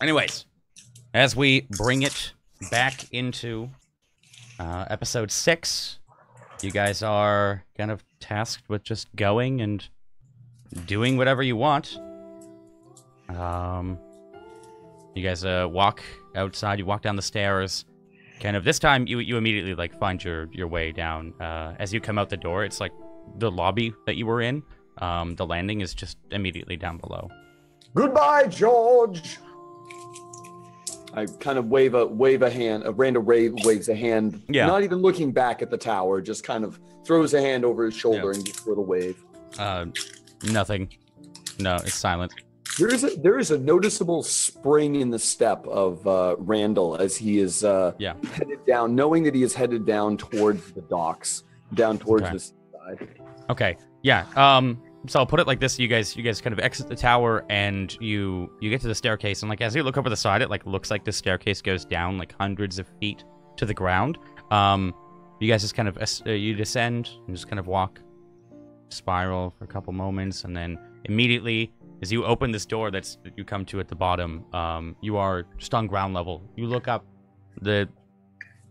Anyways, as we bring it back into uh, episode six, you guys are kind of tasked with just going and doing whatever you want. Um, you guys uh, walk outside. You walk down the stairs. Kind of this time, you you immediately like find your your way down. Uh, as you come out the door, it's like the lobby that you were in. Um, the landing is just immediately down below. Goodbye, George. I kind of wave a wave a hand. Uh, Randall wave, waves a hand, Yeah. not even looking back at the tower, just kind of throws a hand over his shoulder Yeah. and gives a little wave. Uh, nothing. No, it's silent. There is a there is a noticeable spring in the step of uh, Randall as he is uh, Yeah. headed down, knowing that he is headed down towards the docks, down towards Okay. the side. Okay. Yeah. Um. So I'll put it like this: you guys, you guys kind of exit the tower, and you you get to the staircase, and like as you look over the side, it like looks like the staircase goes down like hundreds of feet to the ground. Um. You guys just kind of uh, you descend and just kind of walk, spiral for a couple moments, and then immediately as you open this door that's that you come to at the bottom, um, you are just on ground level. You look up, the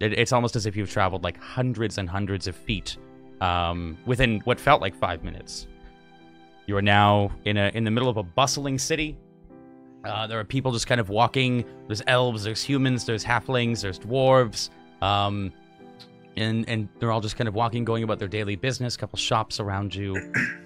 it, it's almost as if you've traveled like hundreds and hundreds of feet um, within what felt like five minutes. You are now in a in the middle of a bustling city. Uh, there are people just kind of walking. There's elves, there's humans, there's halflings, there's dwarves, um, and and they're all just kind of walking, going about their daily business. A couple shops around you.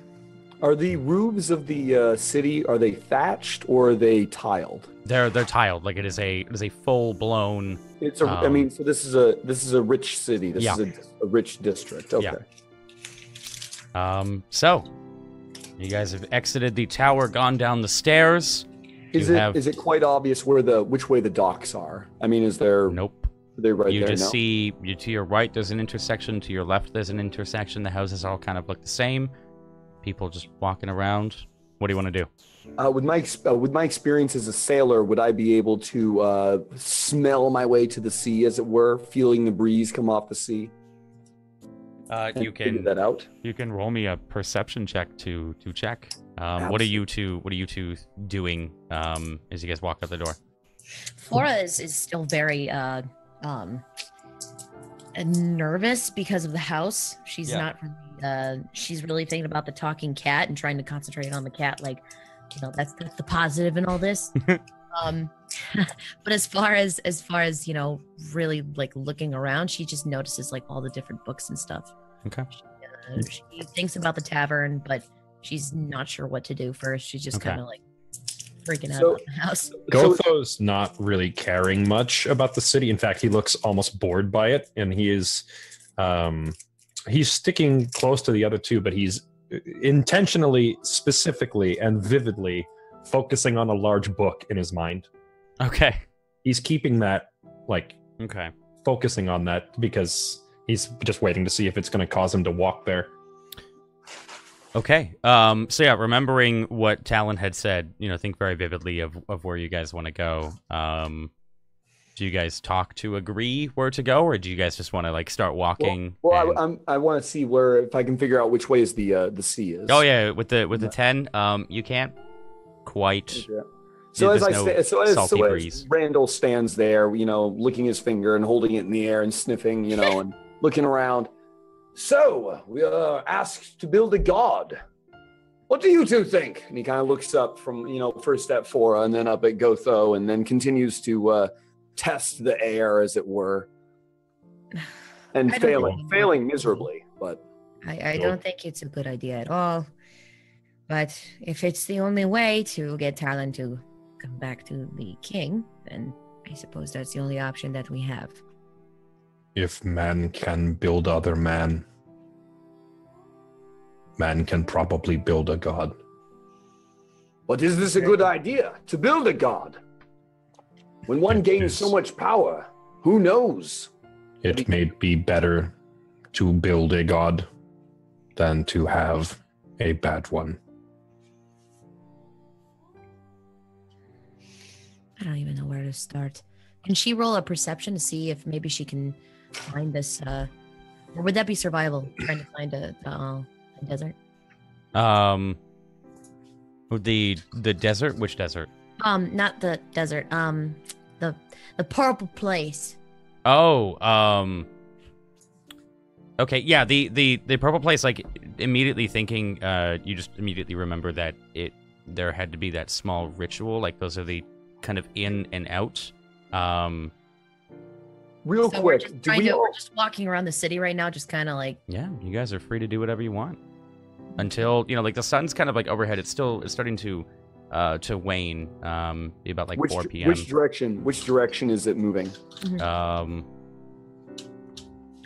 Are the roofs of the uh, city are they thatched or are they tiled? They're they're tiled, like it is a it is a full blown. It's a. I Um, mean, so this is a this is a rich city. This Yeah. is a, a rich district. Okay. Yeah. Um, so you guys have exited the tower, gone down the stairs. Is You it is have- it quite obvious where the which way the docks are? I mean, is there Nope. they right you there? just no? see you to your right there's an intersection to your left there's an intersection the houses all kind of look the same people just walking around what do you want to do Uh, with my uh, with my experience as a sailor, would I be able to uh, smell my way to the sea, as it were, feeling the breeze come off the sea? Uh, and you figure can that out. you can roll me a perception check to to check um, what are you two what are you two doing um, as you guys walk out the door Fora is, is still very uh um uh, nervous because of the house. She's Yeah. not really, uh she's really thinking about the talking cat and trying to concentrate on the cat like you know that's that's the positive in all this. um but as far as as far as you know really like looking around she just notices like all the different books and stuff Okay. uh, she thinks about the tavern but she's not sure what to do first she's just Okay. kind of like freaking out So- about the house So, Gotho's not really caring much about the city. In fact, he looks almost bored by it, and he is um, he's sticking close to the other two, but he's intentionally, specifically, and vividly focusing on a large book in his mind. okay He's keeping that like okay focusing on that because he's just waiting to see if it's going to cause him to walk there. Okay. Um. So yeah, remembering what Talon had said, you know, think very vividly of of where you guys want to go. Um. Do you guys talk to agree where to go, or do you guys just want to like start walking? well, and- I, I'm, I want to see where if I can figure out which way is the uh, the sea is. oh yeah, with the with the ten, um, you can't quite. Yeah. So Yeah, as I there's sta- so as, so as. Randall stands there, you know, licking his finger and holding it in the air and sniffing, you know, and looking around. So we are asked to build a god. What do you two think? And he kind of looks up from, you know, first at Fora and then up at Gotho and then continues to uh, test the air, as it were, and failing, failing miserably. But I, I don't think it's a good idea at all. But if it's the only way to get Talon to come back to the king, then I suppose that's the only option that we have. If man can build other man, man can probably build a god. But is this a good idea to build a god? When one It gains is. so much power, who knows? It may be better to build a god than to have a bad one. I don't even know where to start. Can she roll a perception to see if maybe she can find this? Uh, or would that be survival? Trying to find a, uh, a desert? Um. The the desert. Which desert? Um, not the desert. Um, the the purple place. Oh, um Okay, yeah, the the the purple place like immediately thinking uh you just immediately remember that it there had to be that small ritual like those are the kind of in and out. Um Real so we're quick, just do we to. all, We're just walking around the city right now, just kind of like. yeah, you guys are free to do whatever you want. Until, you know, like the sun's kind of like overhead. It's still it's starting to uh to wane um be about like which, 4 p.m. which direction? Which direction is it moving? um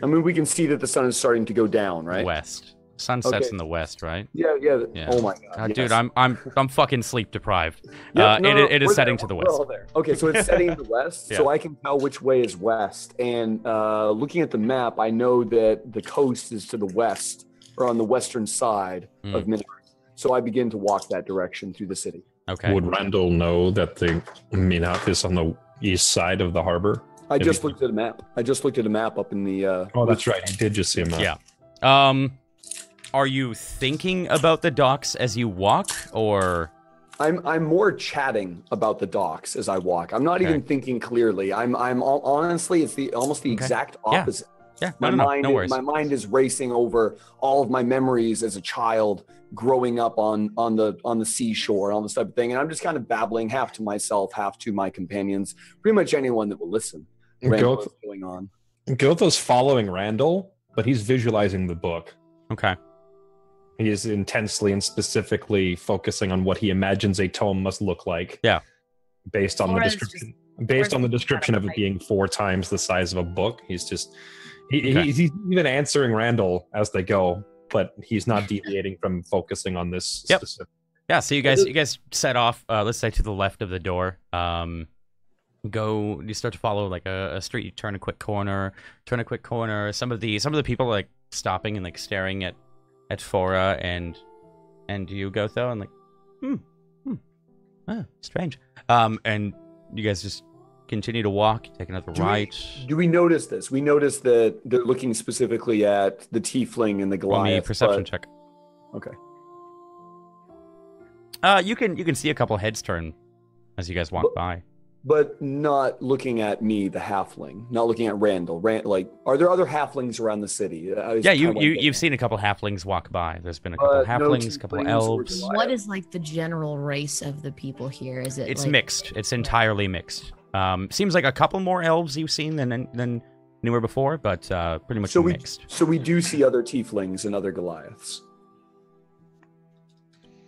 I mean, we can see that the sun is starting to go down, right? west. Sun sets Okay. in the west, right? Yeah, yeah. Yeah. Oh my god, God, yes. dude, I'm I'm I'm fucking sleep deprived. Yep, uh, no, it- no, it is setting there. to the We're west. all there. Okay, so it's setting to the west, so I can tell which way is west. And uh, looking at the map, I know that the coast is to the west or on the western side Hmm. of Minas. So I begin to walk that direction through the city. Okay. Would Randall know that the Minat is on the east side of the harbor? I If just you- looked at a map. I just looked at a map up in the. Uh, Oh, that's right. He did just see him. Yeah. Um, are you thinking about the docks as you walk, or I'm I'm more chatting about the docks as I walk. I'm not Okay. even thinking clearly. I'm I'm al- honestly it's the almost the Okay. exact opposite. yeah? My No, no, no, mind no worries. my mind is racing over all of my memories as a child growing up on on the on the seashore and all this type of thing. And I'm just kind of babbling half to myself, half to my companions, pretty much anyone that will listen. Randall, Goth, what's going on? Gotho's following Randall, but he's visualizing the book. Okay. He is intensely and specifically focusing on what he imagines a tome must look like. Yeah. Based on the Flores description. Based on the description of it being four times the size of a book, he's just he, Okay. he's, he's even answering Randall as they go, but he's not deviating from focusing on this Yep. specific. Yeah. So you guys, you guys set off. Uh, let's say to the left of the door. Um, go. You start to follow like a, a street. You turn a quick corner. Turn a quick corner. Some of the some of the people are, like stopping and like staring at at Fora and and you Gotho and like, hmm, hmm, ah, strange. Um, and you guys just continue to walk. Take another Do we- right. Do we notice this? We notice that they're looking specifically at the tiefling and the Roll me a perception but- check. Okay. Uh, you can you can see a couple heads turn as you guys walk But- by. But not looking at me, the halfling, not looking at Randall. Rand, like, are there other halflings around the city? Uh, Yeah, you, you you've seen a couple halflings walk by. There's been a couple Uh, halflings, a couple elves. What is like the general race of the people here? Is it? It's like, mixed. It's entirely mixed. Um, seems like a couple more elves you've seen than than newer before, but uh, pretty much So we mixed. so we do see other tieflings and other Goliaths.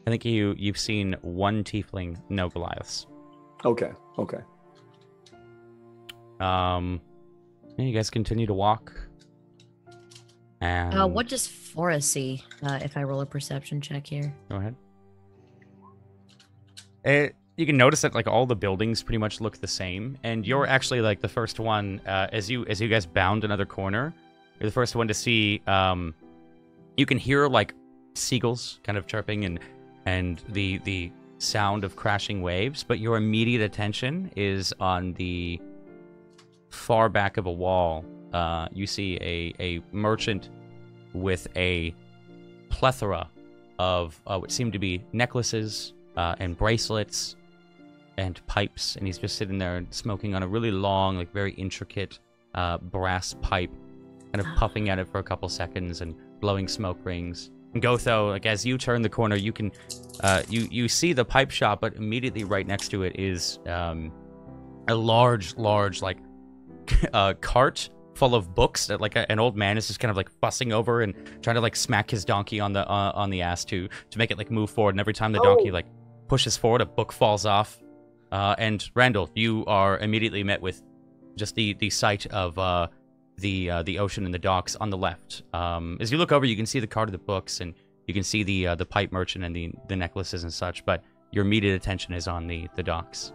I think you you've seen one tiefling, no Goliaths. Okay, okay. Um, yeah, you guys continue to walk. And Uh, what does Forrest see? Uh, if I roll a perception check here. Go ahead. It, you can notice that like all the buildings pretty much look the same, and you're actually like the first one uh, as you as you guys bound another corner. You're the first one to see. Um, you can hear like seagulls kind of chirping and and the the sound of crashing waves, but your immediate attention is on the far back of a wall. Uh, you see a a merchant with a plethora of uh, what seem to be necklaces uh, and bracelets and pipes, and he's just sitting there smoking on a really long, like very intricate uh, brass pipe, kind of puffing at it for a couple seconds and blowing smoke rings. And Gotho, like as you turn the corner, you can uh, you you see the pipe shop, but immediately right next to it is um, a large, large like uh, cart full of books that like a, an old man is just kind of like fussing over and trying to like smack his donkey on the uh, on the ass to to make it like move forward. And every time the donkey Oh. like pushes forward, a book falls off. Uh, and Randall, you are immediately met with just the the sight of uh, the uh, the ocean and the docks on the left. Um, as you look over, you can see the cart of the books and you can see the uh, the pipe merchant and the the necklaces and such. But your immediate attention is on the the docks.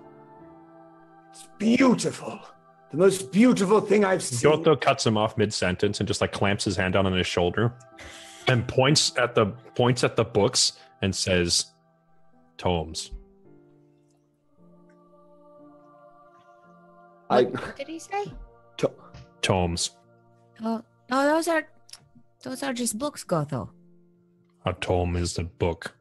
It's beautiful. The most beautiful thing I've seen. Gotho cuts him off mid sentence and just like clamps his hand down on his shoulder and points at the points at the books and says, "Tomes." I, What did he say? to- Tomes. Oh, no, those are those are just books, Gotho. A tome is a book,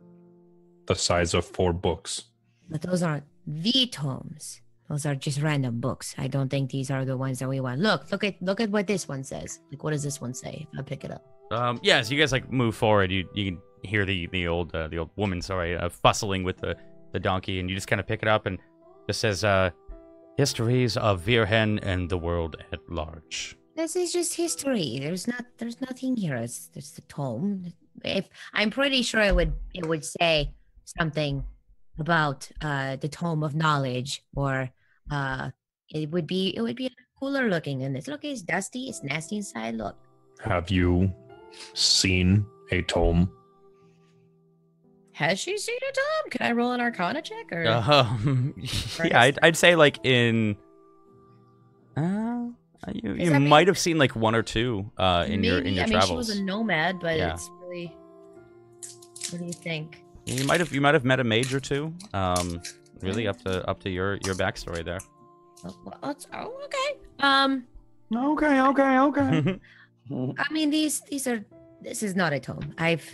the size of four books. But those aren't the tomes. Those are just random books. I don't think these are the ones that we want. Look, look at look at what this one says. Like, what does this one say? If I pick it up. Um, yeah, so you guys like move forward. You you can hear the the old uh, the old woman, sorry, uh, fussling with the the donkey, and you just kind of pick it up, and it says, uh, "Histories of Virhen and the world at large." This is just history. There's not there's nothing here. It's it's the tome. If I'm pretty sure it would it would say something about uh the tome of knowledge or uh it would be it would be cooler looking than this. Look, it's dusty, it's nasty inside. Look. Have you seen a tome? Has she seen a Tom? Can I roll an arcana check or Um, Or yeah, I'd, I'd say like in. Uh, you you I mean- might have seen like one or two uh in your in Maybe. your I mean she was a nomad, but Yeah. it's really what do you think? You might have you might have met a mage or two. Um, really up to up to your your backstory there. Oh, well, it's- oh, okay. Um Okay, okay, okay. I mean, these these are. This is not a tome. I've.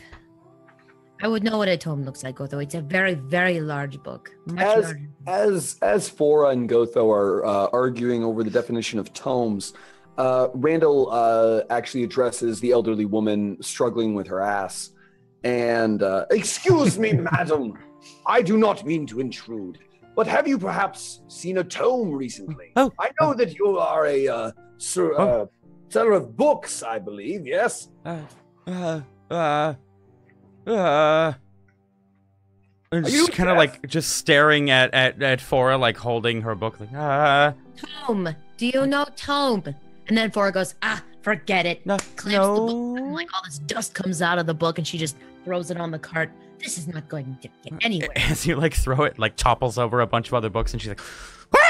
I would know what a tome looks like, although it's a very very large book. Much As- larger. as as Fora and Gotho are uh, arguing over the definition of tomes, uh, Randall uh, actually addresses the elderly woman struggling with her ass, and uh, excuse me, madam, I do not mean to intrude, but have you perhaps seen a tome recently? Oh. I know that you are a uh, sir, uh, seller of books, I believe. Yes. Uh, uh, uh, uh. And Are you just kind of like just staring at at at Fora, like holding her book, like ah, Tome. Do you know tome? And then Fora goes, ah, forget it. no, Clamps the book, and no. like all this dust comes out of the book, and she just throws it on the cart. This is not going to get anywhere. As you like throw it, like topples over a bunch of other books, and she's like, ah!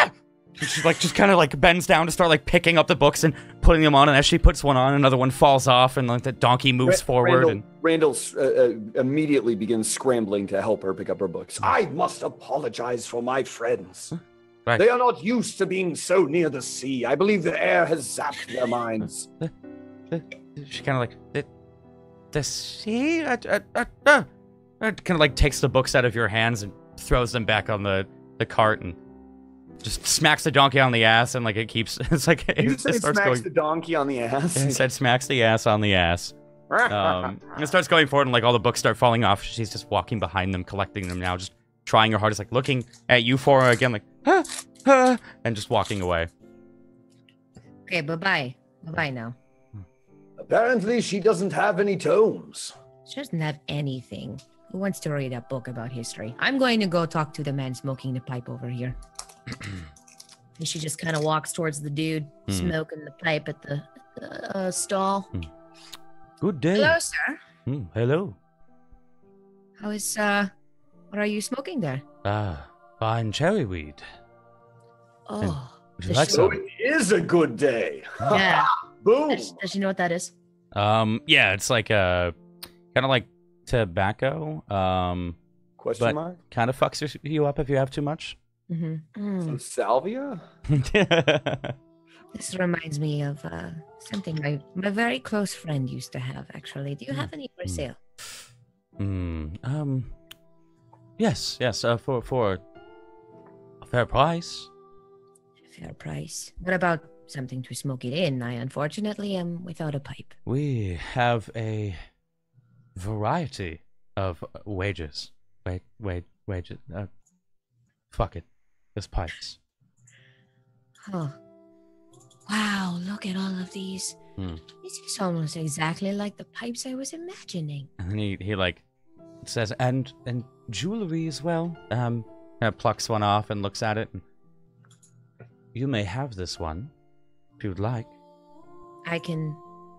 And she like just kind of like bends down to start like picking up the books and putting them on. And as she puts one on, another one falls off, and like the donkey moves Ra- forward. Randall, And Randall uh, uh, immediately begins scrambling to help her pick up her books. I must apologize for my friends. Right. They are not used to being so near the sea. I believe the air has zapped their minds. she kind of like the, the sea. Uh, uh, uh, uh, kind of like takes the books out of your hands and throws them back on the the cart and just smacks the donkey on the ass and like it keeps. It's like it, you it say starts smacks going. the donkey on the ass. It said smacks the ass on the ass. Um, and it starts going forward, and like all the books start falling off. She's just walking behind them, collecting them now, just trying her hardest, like looking at you for her again, like ah, ah, and just walking away. Okay, bye bye. Bye bye now. Apparently, she doesn't have any tomes. She doesn't have anything. Who wants to read a book about history? I'm going to go talk to the man smoking the pipe over here. And she just kind of walks towards the dude Hmm. smoking the pipe at the, the uh, stall. Good day. Hello, sir. Hmm, hello. How is uh? What are you smoking there? Ah, fine cherry weed. Oh, Would you like So some? it is a good day. yeah. Boom. Does, does she know what that is? Um, yeah, it's like uh kind of like tobacco. Um, Question but- mark? kind of fucks you up if you have too much. Mm-hmm. Some salvia? This reminds me of uh, something my my very close friend used to have. Actually, do you have any for sale? Hmm. Um. Yes. Yes. Uh, for for a fair price. Fair price. What about something to smoke it in? I unfortunately am without a pipe. We have a variety of wages. Wait, wait, wages. Uh, fuck it. Just pipes. Oh. Wow, look at all of these. Hmm. This is almost exactly like the pipes I was imagining. And then he, he like says, and and jewelry as well. Um, plucks one off and looks at it. You may have this one, if you'd like, I can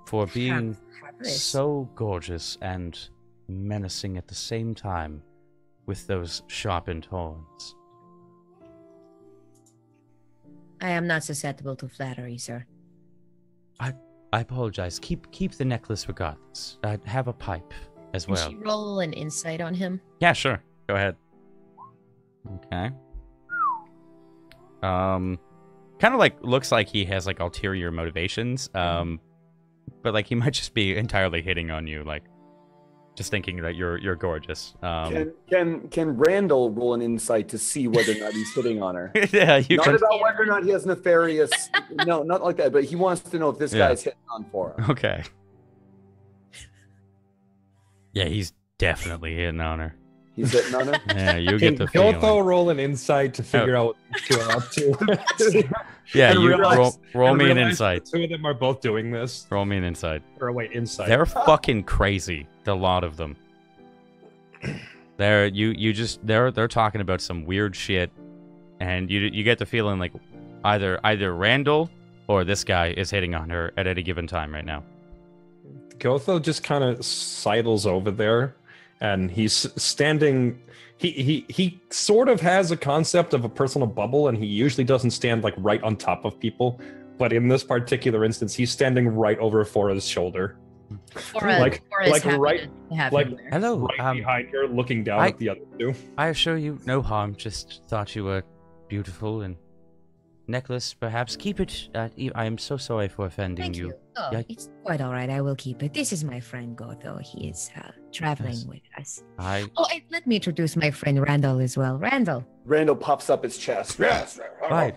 for being have this. so gorgeous and menacing at the same time, with those sharpened horns. I am not susceptible to flattery, sir. I I apologize. Keep keep the necklace regardless. I have a pipe as Can well. she roll an insight on him? Yeah, sure. Go ahead. Okay. Um, kind of like looks like he has like ulterior motivations. Um, but like he might just be entirely hitting on you. Like, just thinking that you're you're gorgeous. Um, Can can can Randall roll an insight to see whether or not he's hitting on her? yeah, you not can. about whether or not he has nefarious. no, not like that. But he wants to know if this Yeah. guy's hitting on for her. Okay. Yeah, he's definitely hitting on her. He's hitting on her. Yeah, you get the feeling. Gotho roll an insight to figure oh. out what these two are up to? Yeah, and you realize- roll, roll me an realize insight. the Two of them are both doing this. Roll me an insight. Or wait, insight. They're fucking crazy. The lot of them. They're you you just they're they're talking about some weird shit, and you you get the feeling like either either Randall or this guy is hitting on her at any given time right now. Gotho just kind of sidles over there, and he's standing. He he he sort of has a concept of a personal bubble, and he usually doesn't stand like right on top of people. But in this particular instance, he's standing right over Fora's shoulder, Cora, Like- Cora's like happy right- to have like- him there. Hello. right um, behind her, looking down I- at the other two. I assure you, no harm. Just thought you were beautiful and necklace, perhaps. Keep it. Uh, e- I am so sorry for offending Thank you. you. Oh, Yeah. it's quite all right. I will keep it. This is my friend Gotho. He is uh, traveling Yes. with us. I Oh, and let me introduce my friend Randall as well. Randall. Randall pops up his chest. Yes. right.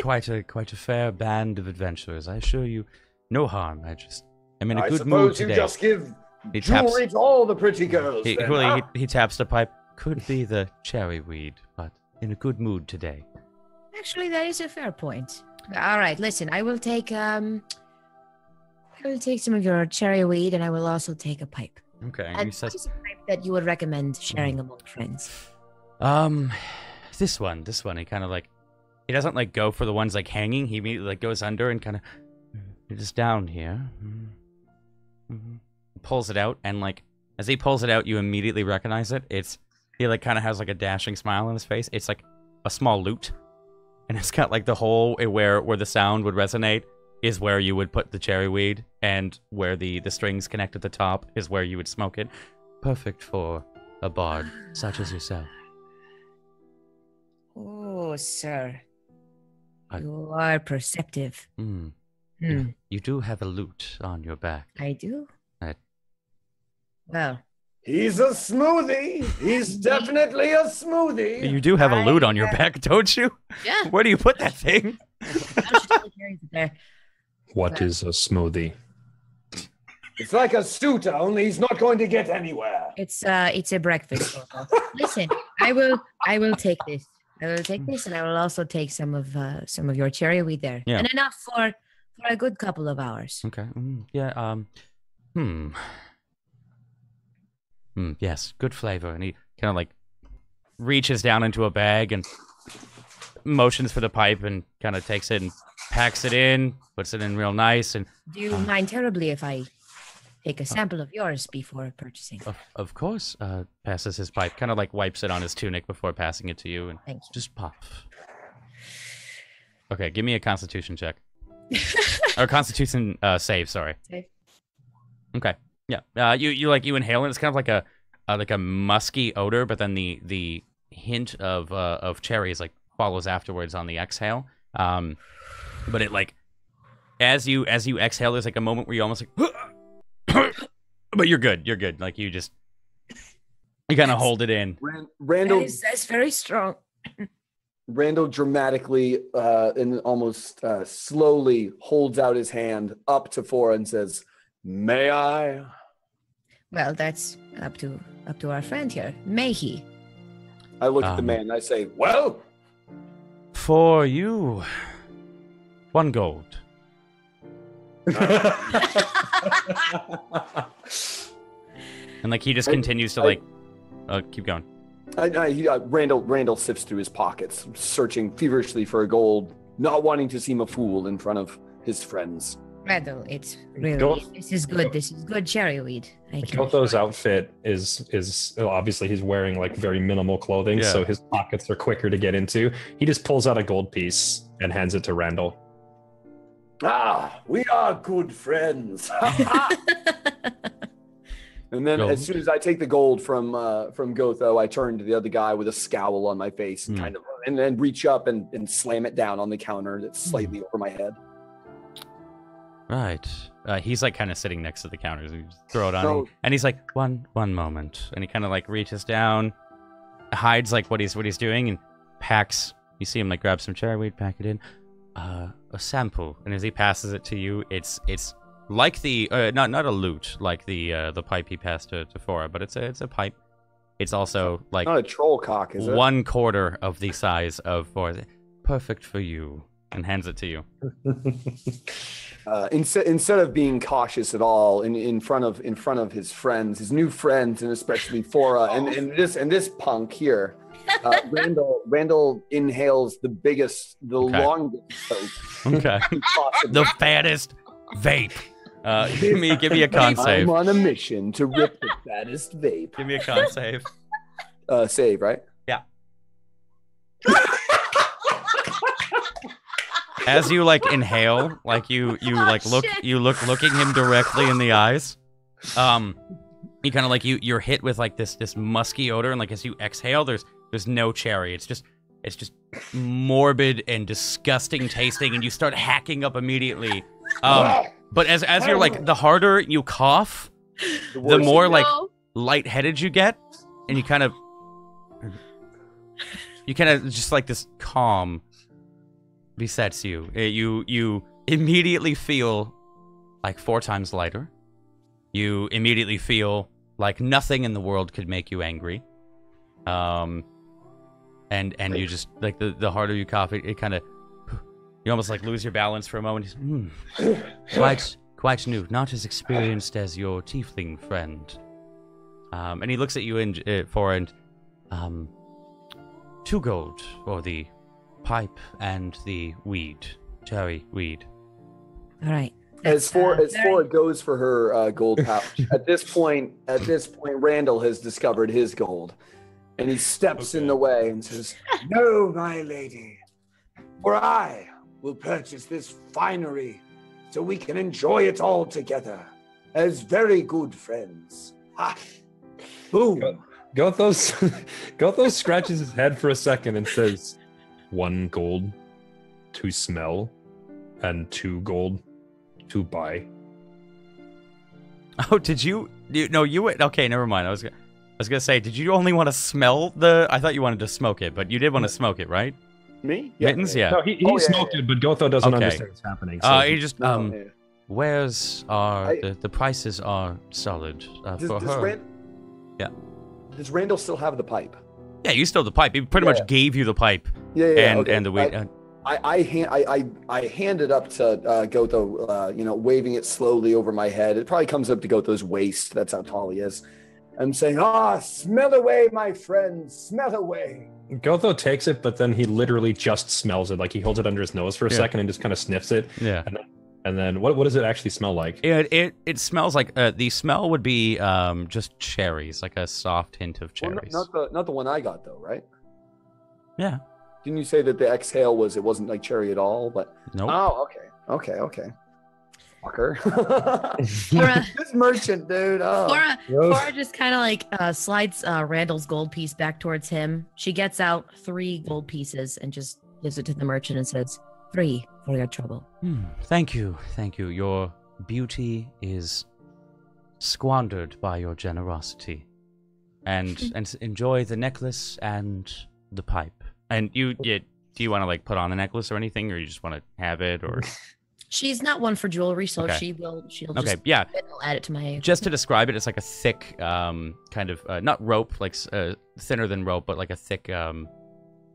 quite a quite a fair band of adventurers. I assure you, no harm. I just I'm in a I good mood suppose you just give He taps- jewelry to all the pretty girls. He, then, well, huh? he, he taps the pipe. Could be the cherry weed, but in a good mood today. Actually, that is a fair point. All right, listen. I will take um, I will take some of your cherry weed, and I will also take a pipe. Okay. And And he says, what is a pipe that you would recommend sharing among friends? Um, this one, this one. He kind of like, he doesn't like go for the ones like hanging. He immediately like goes under and kind of, it is down here. Mm-hmm. Pulls it out and like, as he pulls it out, you immediately recognize it. It's he like kind of has like a dashing smile on his face. It's like a small lute, and it's got like the hole where where the sound would resonate is where you would put the cherry weed, and where the the strings connect at the top is where you would smoke it. Perfect for a bard such as yourself. Oh, sir, I- you are perceptive. Hmm. Hmm, You do have a lute on your back. I do. I- Well, He's a smoothie. He's definitely a smoothie. You do have a lute on your back, don't you? yeah. Where do you put that thing? I was just really curious there. What is a smoothie? It's like a suitor, only he's not going to get anywhere. It's uh, it's a breakfast. Listen, I will, I will take this. I will take this, and I will also take some of uh, some of your cherry weed there, Yeah. and enough for for a good couple of hours. Okay. mm, yeah. Um. Hmm. Hmm. Yes. Good flavor. And he kind of like reaches down into a bag and motions for the pipe and kind of takes it and packs it in, puts it in real nice, and Do you mind terribly if I take a sample of yours before purchasing? of, of course, uh, passes his pipe, kind of like wipes it on his tunic before passing it to you, and Thank you. just puff. Okay, give me a Constitution check. or Constitution uh, save. Sorry. Save. Okay. Yeah. Uh, you you like you inhale it. It's kind of like a uh, like a musky odor, but then the the hint of uh, of cherries like follows afterwards on the exhale. Um, but it like as you as you exhale, there's like a moment where you almost like, but you're good. You're good. Like you just you kind of hold it in. Ran- That Randall, is, that's very strong. Randall dramatically uh, and almost uh, slowly holds out his hand up to Fora and says, "May I?" Well, that's up to up to our friend here. May he? I look at the Um, man and I say, "Well, For you, one gold. And like he just I- continues to I- like, uh, keep going. I, I, he, uh, Randall Randall sifts through his pockets, searching feverishly for a gold, not wanting to seem a fool in front of his friends. Randall, it's really Don't- this is good. This is good cherry weed. I can Gotho's outfit is is well, obviously he's wearing like very minimal clothing, Yeah. so his pockets are quicker to get into. He just pulls out a gold piece and hands it to Randall. Ah, we are good friends. and then, Gold. as soon as I take the gold from uh, from Gotho, I turn to the other guy with a scowl on my face, and Hmm. kind of, and then reach up and, and slam it down on the counter that's slightly over my head. Right. Uh, he's like kind of sitting next to the counters. We just throw it on, So- and he's like, "One, one moment," and he kind of like reaches down, hides like what he's what he's doing, and packs. You see him like grab some cherry weed, pack it in, uh, a sample, and as he passes it to you, it's it's like the uh, not not a lute like the uh, the pipe he passed to to Fora, but it's a it's a pipe. It's also like Not a troll cock, is it? one quarter of the size of Fora. Perfect for you, and hands it to you. uh, instead instead of being cautious at all in, in front of in front of his friends, his new friends, and especially Fora and, and this and this punk here, uh, Randall Randall inhales the biggest, the Okay. longest toke Okay. the fattest vape. Uh, give me give me a con save. I'm on a mission to rip the fattest vape. Give me a con save. Uh, save right. As you like inhale, like you you Oh, like look shit. you look looking him directly in the eyes. Um, you kind of like you you're hit with like this this musky odor, and like as you exhale, there's there's no cherry. It's just it's just morbid and disgusting tasting, and you start hacking up immediately. Um, but as as you're like the harder you cough, the worse it more like No. lightheaded you get, and you kind of you kind of just like this calm besets you. Uh, You you immediately feel like four times lighter. You immediately feel like nothing in the world could make you angry. Um, and and you just like the the harder you cough, it, it kind of you almost like lose your balance for a moment. "Hmm, quite quite new, not as experienced as your tiefling friend. Um, and he looks at you in uh, for and um, two gold for the pipe and the weed, cherry weed. All right. As for uh, as very- for it goes for her uh, gold pouch. at this point, at this point, Randall has discovered his gold, and he steps in the way and says, "No, my lady, for I will purchase this finery, so we can enjoy it all together as very good friends." Ha! Boom. Gothos Gothos scratches his head for a second and says, "One gold to smell, and two gold to buy." Oh, did you? you no, you went. Okay, never mind. I was gonna, I was gonna say, did you only want to smell the? I thought you wanted to smoke it, but you did want to smoke it, right? Me? Mittens, yeah. No, he, he Oh, smoked yeah. it, but Gotho doesn't Okay. understand what's happening. So Uh, he- you just No, um, yeah. where's are I- the the prices are solid uh, Does, for does her? Ran- Yeah. Does Randall still have the pipe? yeah, you stole the pipe. He pretty Yeah. much gave you the pipe Yeah, yeah. and okay. and the I- weed. uh, I I, hand, I I I hand it up to uh, Gotho, uh, you know, waving it slowly over my head. It probably comes up to Gotho's waist. That's how tall he is. I'm saying, ah, smell away, my friends, smell away. Gotho takes it, but then he literally just smells it. Like he holds it under his nose for a Yeah. second and just kind of sniffs it. yeah. And then what what does it actually smell like? It it it smells like uh, the smell would be um just cherries, like a soft hint of Well, cherries. n- not the not the one I got though, right? yeah. Didn't you say that the exhale was it wasn't like cherry at all? But Nope. oh, okay, okay, okay. Fucker. Laura, this merchant, dude. Oh. Laura, Gross. Just kind of like uh, slides uh, Randall's gold piece back towards him. She gets out three gold pieces and just gives it to the merchant and says, Three for your trouble. Hmm, Thank you, thank you. Your beauty is squandered by your generosity, and and enjoy the necklace and the pipe. And you, you do you want to like put on the necklace or anything, or you just want to have it, or She's not one for jewelry, so Okay. she will. She'll okay, just yeah. I'll add it to my. Just to describe it, it's like a thick, um, kind of uh, not rope, like uh, thinner than rope, but like a thick um,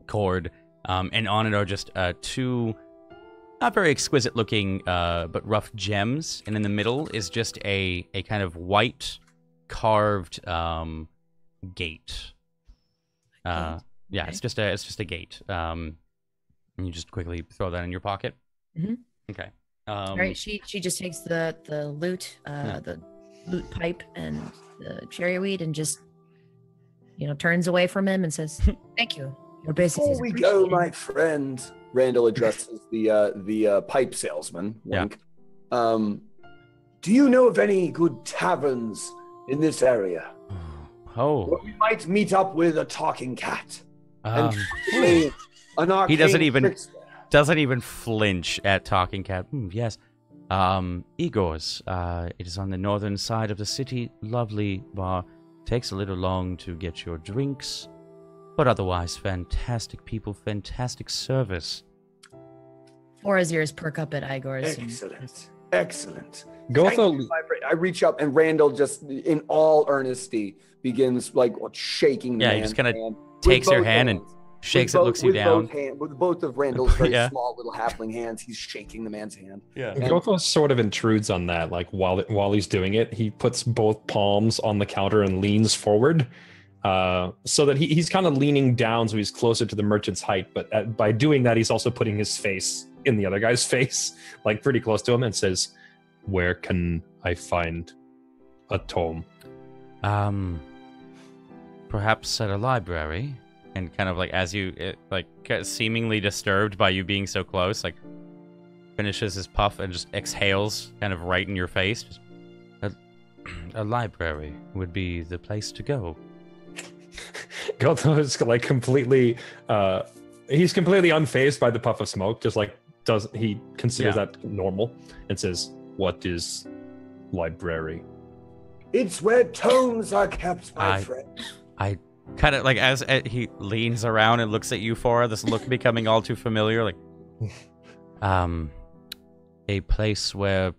cord. Um, and on it are just uh, two, not very exquisite looking, uh, but rough gems. And in the middle is just a a kind of white carved um, gate. Uh, Gate, yeah, okay. it's just a it's just a gate. Um, and you just quickly throw that in your pocket. Mhm. Okay. Um, right. She she just takes the the loot, uh, Yeah. the loot pipe, and the cherry weed, and just you know turns away from him and says, "Thank you. Your business Before is we go, my friend, Randall addresses the uh, the uh, pipe salesman. Yeah. Um, do you know of any good taverns in this area Oh. where we might meet up with a talking cat Um, and an He doesn't even- trickster? doesn't even flinch at talking cat. Hmm, yes. Um, Igor's. Uh, it is on the northern side of the city. Lovely bar. Takes a little long to get your drinks, but otherwise fantastic people, fantastic service. Fora's ears perk up at Igor's. and- Excellent. Excellent. Thank Gotho, you. I reach up and Randall just in all earnesty begins like shaking Yeah, he man's just kinda hand with takes your both hand and. Shakes With it, looks you down. Both hand, with both of Randall's very Yeah. small little halfling hands, he's shaking the man's hand. Yeah. Gotho sort of intrudes on that. Like while while he's doing it, he puts both palms on the counter and leans forward, uh, so that he, he's kind of leaning down, so he's closer to the merchant's height. But at, by doing that, he's also putting his face in the other guy's face, like pretty close to him, and says, "Where can I find a tome?" Um, perhaps at a library, and kind of like as you it, like seemingly disturbed by you being so close, like finishes his puff and just exhales, kind of right in your face. Just, a, a library would be the place to go. Gotho is like completely uh he's completely unfazed by the puff of smoke, just like does he considers Yeah. that normal and says, What is library? It's where tomes are kept, my I- friend. I kind of like as uh, he leans around and looks at you for this look becoming all too familiar, like um, a place where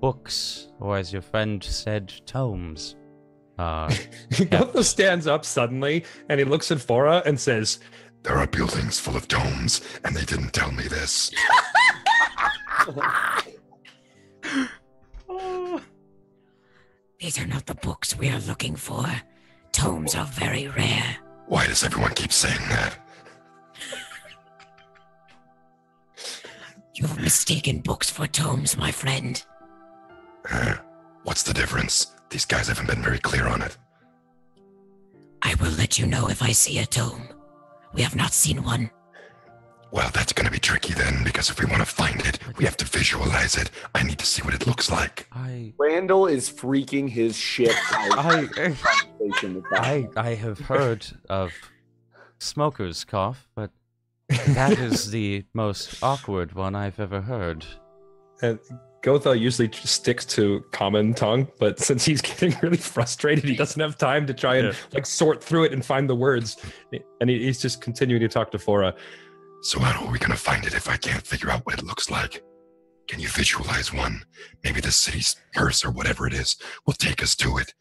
books, or as your friend said, tomes. Uh, Gotho stands up suddenly and he looks at Fora and says, There are buildings full of tomes, and they didn't tell me this. These are not the books we are looking for. Tomes are very rare. Why does everyone keep saying that? You've mistaken books for tomes, my friend. Huh? What's the difference? These guys haven't been very clear on it. I will let you know if I see a tome. We have not seen one. Well, that's gonna be tricky then, because if we want to find it, we have to visualize it. I need to see what it looks like. I, Randall is freaking his shit out. I, conversation with that. I, I have heard of smoker's cough, but that is the most awkward one I've ever heard. and Gotho usually sticks to common tongue, but since he's getting really frustrated, he doesn't have time to try and Yeah. like sort through it and find the words. And he, he's just continuing to talk to Fora. So how are we gonna find it if I can't figure out what it looks like? Can you visualize one? Maybe the city's curse or whatever it is will take us to it.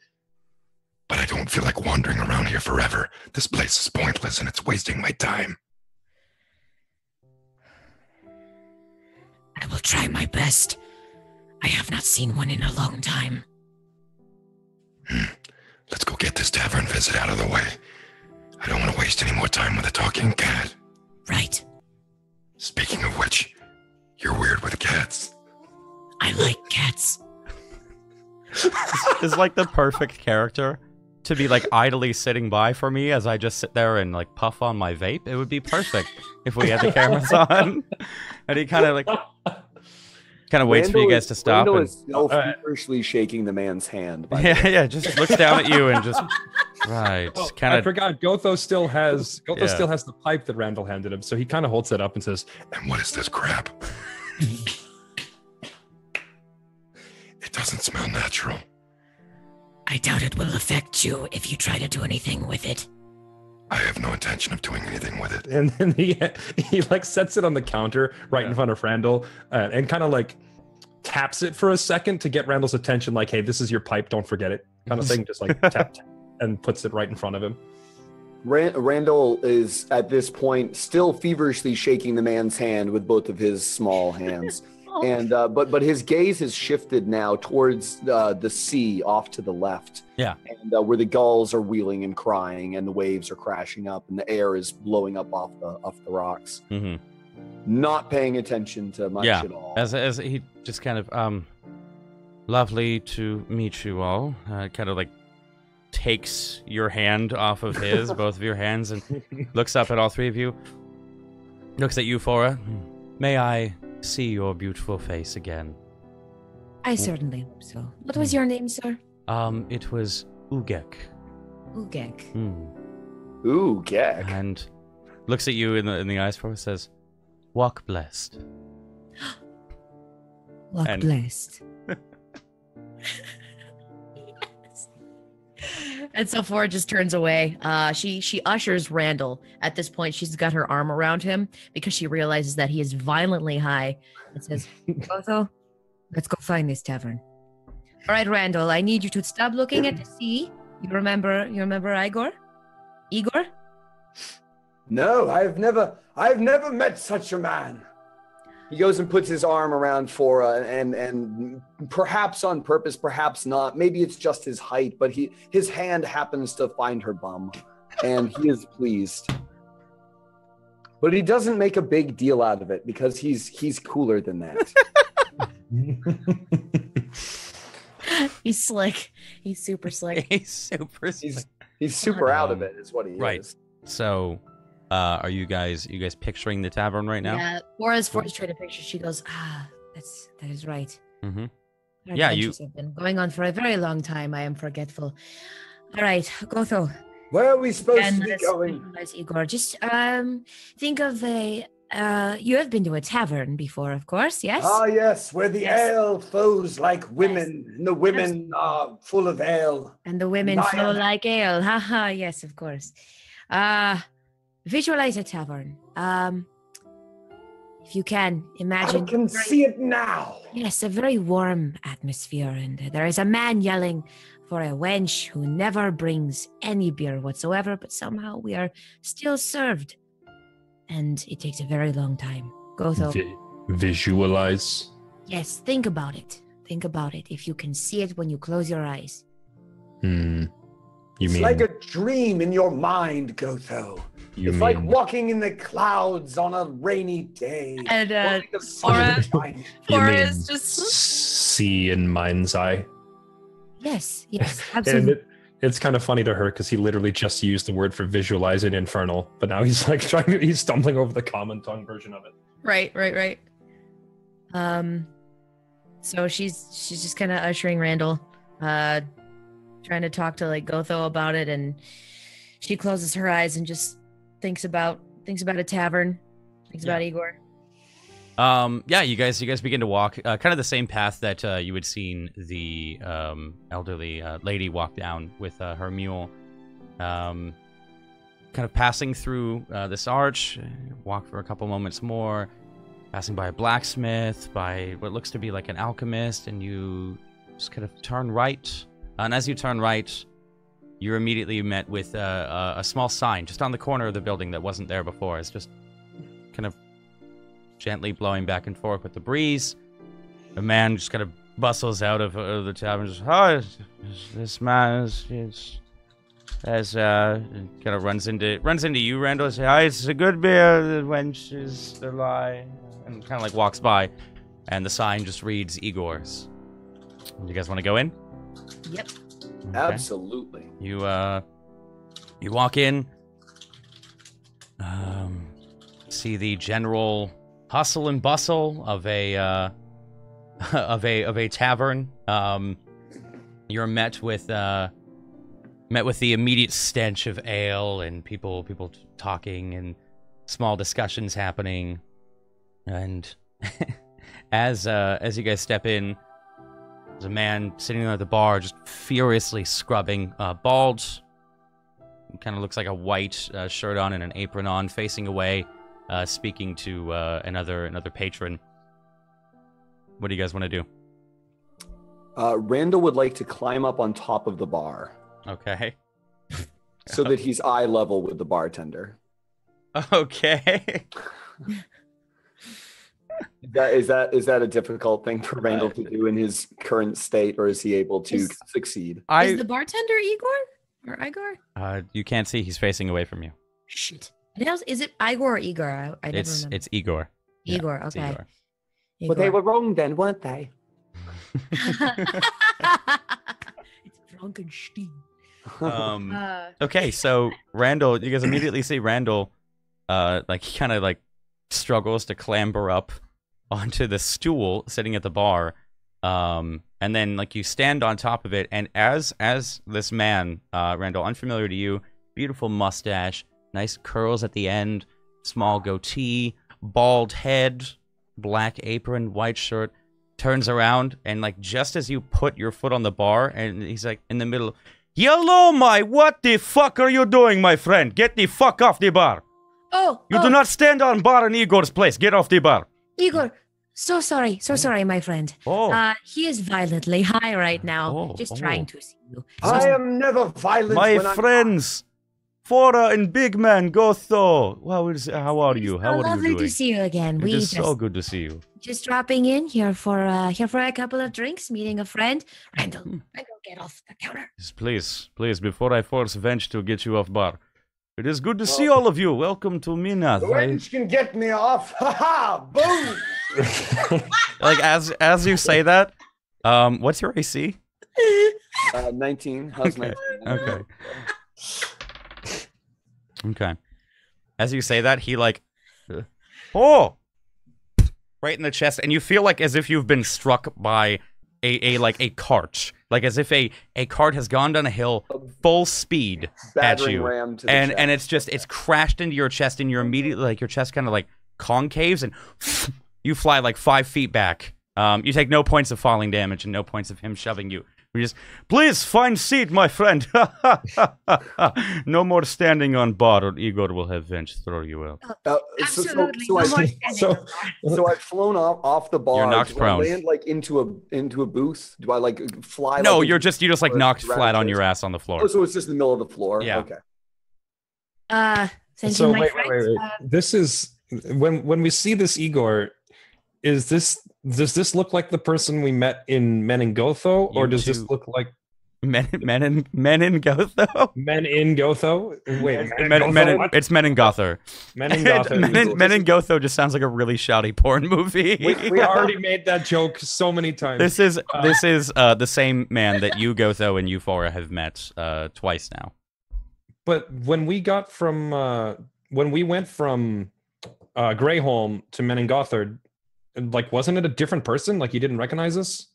But I don't feel like wandering around here forever. This place is pointless and it's wasting my time. I will try my best. I have not seen one in a long time. Hmm. Let's go get this tavern visit out of the way. I don't want to waste any more time with a talking cat. Right. Speaking of which, you're weird with cats. I like cats. is like the perfect character to be like idly sitting by for me as I just sit there and like puff on my vape. It would be perfect if we had the cameras on. and he kind of like kind of waits for you guys is- to stop. Randall And, is still Uh, feverishly shaking the man's hand. by yeah, way. yeah, just looks down at you and just right, Oh, kind I forgot. Gotho still has Gotho Yeah. still has the pipe that Randall handed him, so he kind of holds it up and says, And what is this crap? it doesn't smell natural. I doubt it will affect you if you try to do anything with it. I have no intention of doing anything with it. and then he he like sets it on the counter right in front of Randall uh, and kind of like taps it for a second to get Randall's attention, like, "Hey, this is your pipe. Don't forget it," kind of thing. Just like tap, tap and puts it right in front of him. Ran- Randall is at this point still feverishly shaking the man's hand with both of his small hands, Oh, and uh, but but his gaze has shifted now towards uh, the sea off to the left. Yeah. and uh, where the gulls are wheeling and crying, and the waves are crashing up, and the air is blowing up off the off the rocks. mhm. Not paying attention to much Yeah, at all. as as he just kind of um lovely to meet you all. Uh, kind of like takes your hand off of his, both of your hands, and looks up at all three of you. Looks at you, Fora. May I see your beautiful face again? I certainly hope so. What was your name, sir? Um, it was Ugek. Ugek. Hmm. Ooh, gag. And looks at you in the in the eyes, Fora says, "Walk blessed." Walk And- blessed. And so Fora just turns away. Uh, she she ushers Randall. At this point, she's got her arm around him because she realizes that he is violently high. And says, Gotho, let's go find this tavern. "All right, Randall, I need you to stop looking at the sea. You remember? You remember Igor? Igor? No, I've never, I've never met such a man. He goes and puts his arm around Fora, and and perhaps on purpose, perhaps not. Maybe it's just his height, but he his hand happens to find her bum, and he is pleased. But he doesn't make a big deal out of it because he's he's cooler than that. He's slick. He's super slick. He's super. He's he's super out of it, is what he is. right. is. So, uh, are you guys you guys picturing the tavern right now? Yeah, Fora's Fora's trying to picture. She goes, ah, that's that is right. Mm-hmm. Yeah, you have been going on for a very long time. I am forgetful. All right, Gotho. Where are we supposed And to be let's going? Igor. Just um, think of a. Uh, you have been to a tavern before, of course. Yes. Ah, yes, where the Yes. ale flows like women, and the women are full of ale. and the women flow like ale. Ha ha! yes, of course. Uh visualize a tavern. Um, if you can imagine. I can very- see it now. Yes, a very warm atmosphere, and there is a man yelling for a wench who never brings any beer whatsoever, but somehow we are still served. And it takes a very long time. Gotho, Vi- visualize. yes, think about it. Think about it. If you can see it when you close your eyes. Hmm. You mean it's mean like a dream in your mind, Gotho. You it's mean like walking in the clouds on a rainy day. And uh, Holding the sun in your mind. you Fora mean is just see in mind's eye? yes, yes, And absolutely. it, it's kind of funny to her because he literally just used the word for visualize in Infernal, but now he's like trying to, he's stumbling over the common tongue version of it. Right, right, right. Um, so she's she's just kind of ushering Randall, uh, trying to talk to like Gotho about it, and she closes her eyes and just thinks about thinks about a tavern, thinks Yeah. about Igor. Um, yeah, you guys, you guys begin to walk, uh, kind of the same path that uh, you had seen the um, elderly uh, lady walk down with uh, her mule. Um, kind of passing through uh, this arch, uh, walk for a couple moments more, passing by a blacksmith, by what looks to be like an alchemist, and you just kind of turn right. And as you turn right, you're immediately met with a, small sign just on the corner of the building that wasn't there before. It's just kind of gently blowing back and forth with the breeze. A man just kind of bustles out of, uh, the tavern. Just, oh, is- is this man is, is as uh, kind of runs into runs into you, Randall. Say, "Oh, it's a good beer. The wench is the lie," and kind of like walks by, and the sign just reads Igor's. You guys want to go in? Yep. Okay. Absolutely. You uh you walk in um see the general hustle and bustle of a uh of a of a tavern. Um you're met with uh met with the immediate stench of ale and people people t- talking and small discussions happening. And as uh as you guys step in there's a man sitting there at the bar, just furiously scrubbing, uh, bald. Kind of looks like a white uh, shirt on and an apron on, facing away, uh, speaking to uh, another another patron. What do you guys want to do? Uh, Randall would like to climb up on top of the bar Okay. so that he's eye level with the bartender. Okay. Is that is that is that a difficult thing for Randall to do in his current state, or is he able to Is- succeed? Is the bartender Igor or Igor? uh, you can't see he's facing away from you. Shit. What else- Is it Igor or Igor? I, I never It's remember. it's Igor. Igor. It's Okay. Igor. Well, they were wrong then, weren't they? it's Frankenstein. Um, Uh, Okay, so Randall, you guys immediately see Randall, uh, like he kind of like struggles to clamber up onto the stool sitting at the bar, um, and then like you stand on top of it, and as as this man, uh, Randall, unfamiliar to you, beautiful mustache, nice curls at the end, small goatee, bald head, black apron, white shirt, turns around and like just as you put your foot on the bar and he's like in the middle Hello my what the fuck are you doing my friend? Get the fuck off the bar. Oh, You oh, do not stand on bar in Igor's place. Get off the bar. Igor. So sorry, so sorry, my friend. Oh. Uh, he is violently high right now, Oh, just oh. trying to see you. I am never violent. my when I'm- friends. Fora and Big Man Gotho. How is how are you? It's How so are lovely you doing? to see you again. It we is just so good to see you. just dropping in here for uh here for a couple of drinks, meeting a friend. Randall, Hmm. Randall, get off the counter. Yes, Please, please, before I force Venge to get you off bar. It is good to see all of you. Welcome to Minath. The I- can get me off. Ha ha! Boom! like as as you say that, um, what's your AC? Uh, 19. How's 19? Okay. Okay. As you say that, he like, uh, oh, right in the chest, and you feel like as if you've been struck by a, a like a cart, like as if a a cart has gone down a hill full speed at you, and chest. and it's just it's crashed into your chest, and you're immediately like your chest kind of like concaves, and you fly like five feet back. Um, you take no points of falling damage and no points of him shoving you. We just, please find seat, my friend. no more standing on bar, or Igor will have Venge throw you out. Uh, so, so, Absolutely. so, no I, so, so I've flown off off the bar. You're knocked Do prone. I land like into a into a booth? Do I like fly? No, like, you're just you just like knocked flat on just- your ass on the floor. Oh, so it's just in the middle of the floor. Yeah. Okay. Uh, thank so you, my wait, friend. wait, wait, wait. Uh, this is when when we see this Igor. Is this does this look like the person we met in Men in Gotho, or You does this look like Men, men in men in Gotho. Men in Gotho? Wait, Men in Men, Gotho? men in, it's Men in Gotho. Men in Gotho. men, in, men in Gotho just sounds like a really shoddy porn movie. we, we already made that joke so many times. This is this is uh, the same man that you Gotho and Euphora have met uh, twice now. But when we got from uh when we went from uh Greyholm to Menengothard, like wasn't it a different person? Like you didn't recognize us?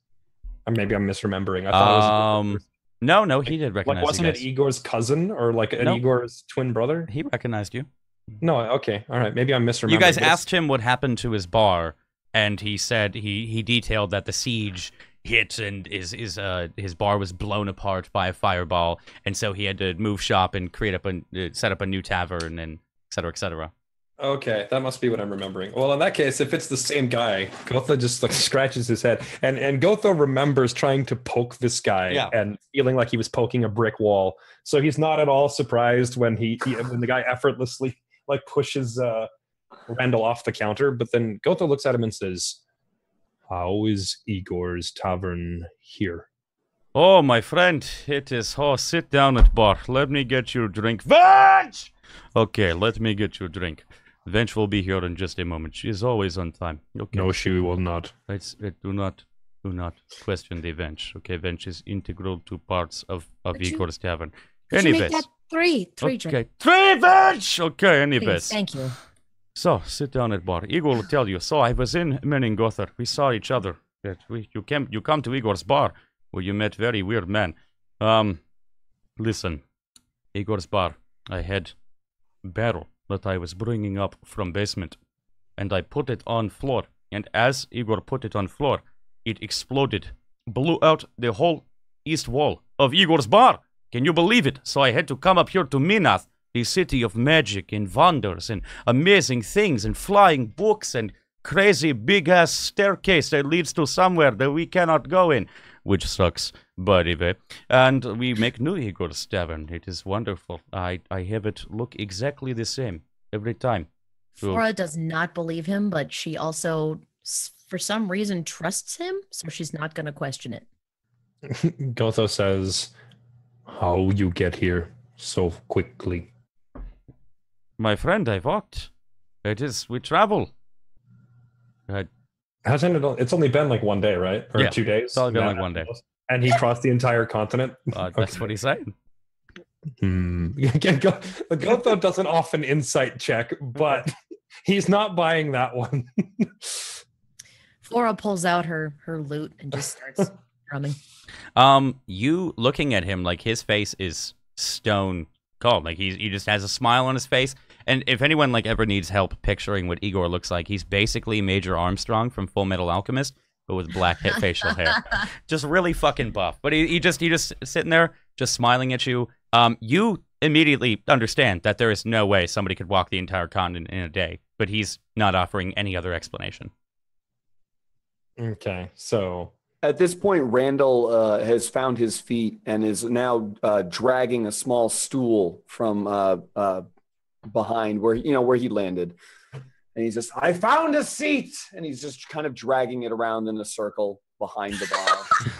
Or maybe I'm misremembering. I thought it was Um, no, no, he did recognize like wasn't it. Igor's cousin or like an Nope. Igor's twin brother? He recognized you. No, okay. All right. Maybe I'm misremembering. You guys asked him what happened to his bar, and he said he he detailed that the siege hit and his his uh his bar was blown apart by a fireball, and so he had to move shop and create up a uh, set up a new tavern and et cetera, et cetera. Okay, that must be what I'm remembering. Well, in that case, if it's the same guy, Gotho just like scratches his head, and and Gotho remembers trying to poke this guy Yeah. and feeling like he was poking a brick wall. So he's not at all surprised when he, he when the guy effortlessly like pushes uh, Randall off the counter. But then Gotho looks at him and says, "How is Igor's tavern here?" Oh, my friend, it is. Oh, sit down at bar. Let me get you a drink. Venge! Okay, let me get you a drink. Venge will be here in just a moment. She is always on time. Okay. No, she will not. It's, it, do not do not question the Venge. Okay, Venge is integral to parts of, of Could Igor's tavern. could you make Anyways. three, three drinks, Okay. Three Venge! Okay, please. anyways. Thank you. So, sit down at bar. Igor will tell you. So, I was in Meningother. We saw each other. That we, you came, you come to Igor's bar, where you met very weird man. Um, listen, Igor's bar. I had barrel that I was bringing up from basement, and I put it on floor. And as Igor put it on floor, it exploded, blew out the whole east wall of Igor's bar. Can you believe it? So I had to come up here to Minath, the city of magic and wonders and amazing things and flying books and crazy big ass staircase that leads to somewhere that we cannot go in, which sucks, but anyway. And we make new Igor's tavern. It is wonderful. I I have it look exactly the same every time. So- Fora does not believe him, but she also, for some reason, trusts him, so she's not going to question it. Gotho says, "How you get here so quickly?" My friend, I walked. It is we travel. I, Hasn't it? It's only been like one day, right? Or Yeah, two days. it's only been Yeah. like one day. And he crossed the entire continent. uh, that's Okay. what he's saying. Hmm. Again, Go- Gotho doesn't often insight check, but he's not buying that one. Fora pulls out her her lute and just starts drumming. Um, you looking at him like his face is stone cold. Like he's he just has a smile on his face. And if anyone like ever needs help picturing what Igor looks like, he's basically Major Armstrong from Fullmetal Alchemist. but with black ha- facial hair. Just really fucking buff. But he, he just he just sitting there, just smiling at you. Um, you immediately understand that there is no way somebody could walk the entire continent in a day, but he's not offering any other explanation. Okay, so At this point, Randall uh, has found his feet and is now uh, dragging a small stool from uh, uh, behind where you know where he landed, and he's just, "I found a seat," and he's just kind of dragging it around in a circle behind the bar.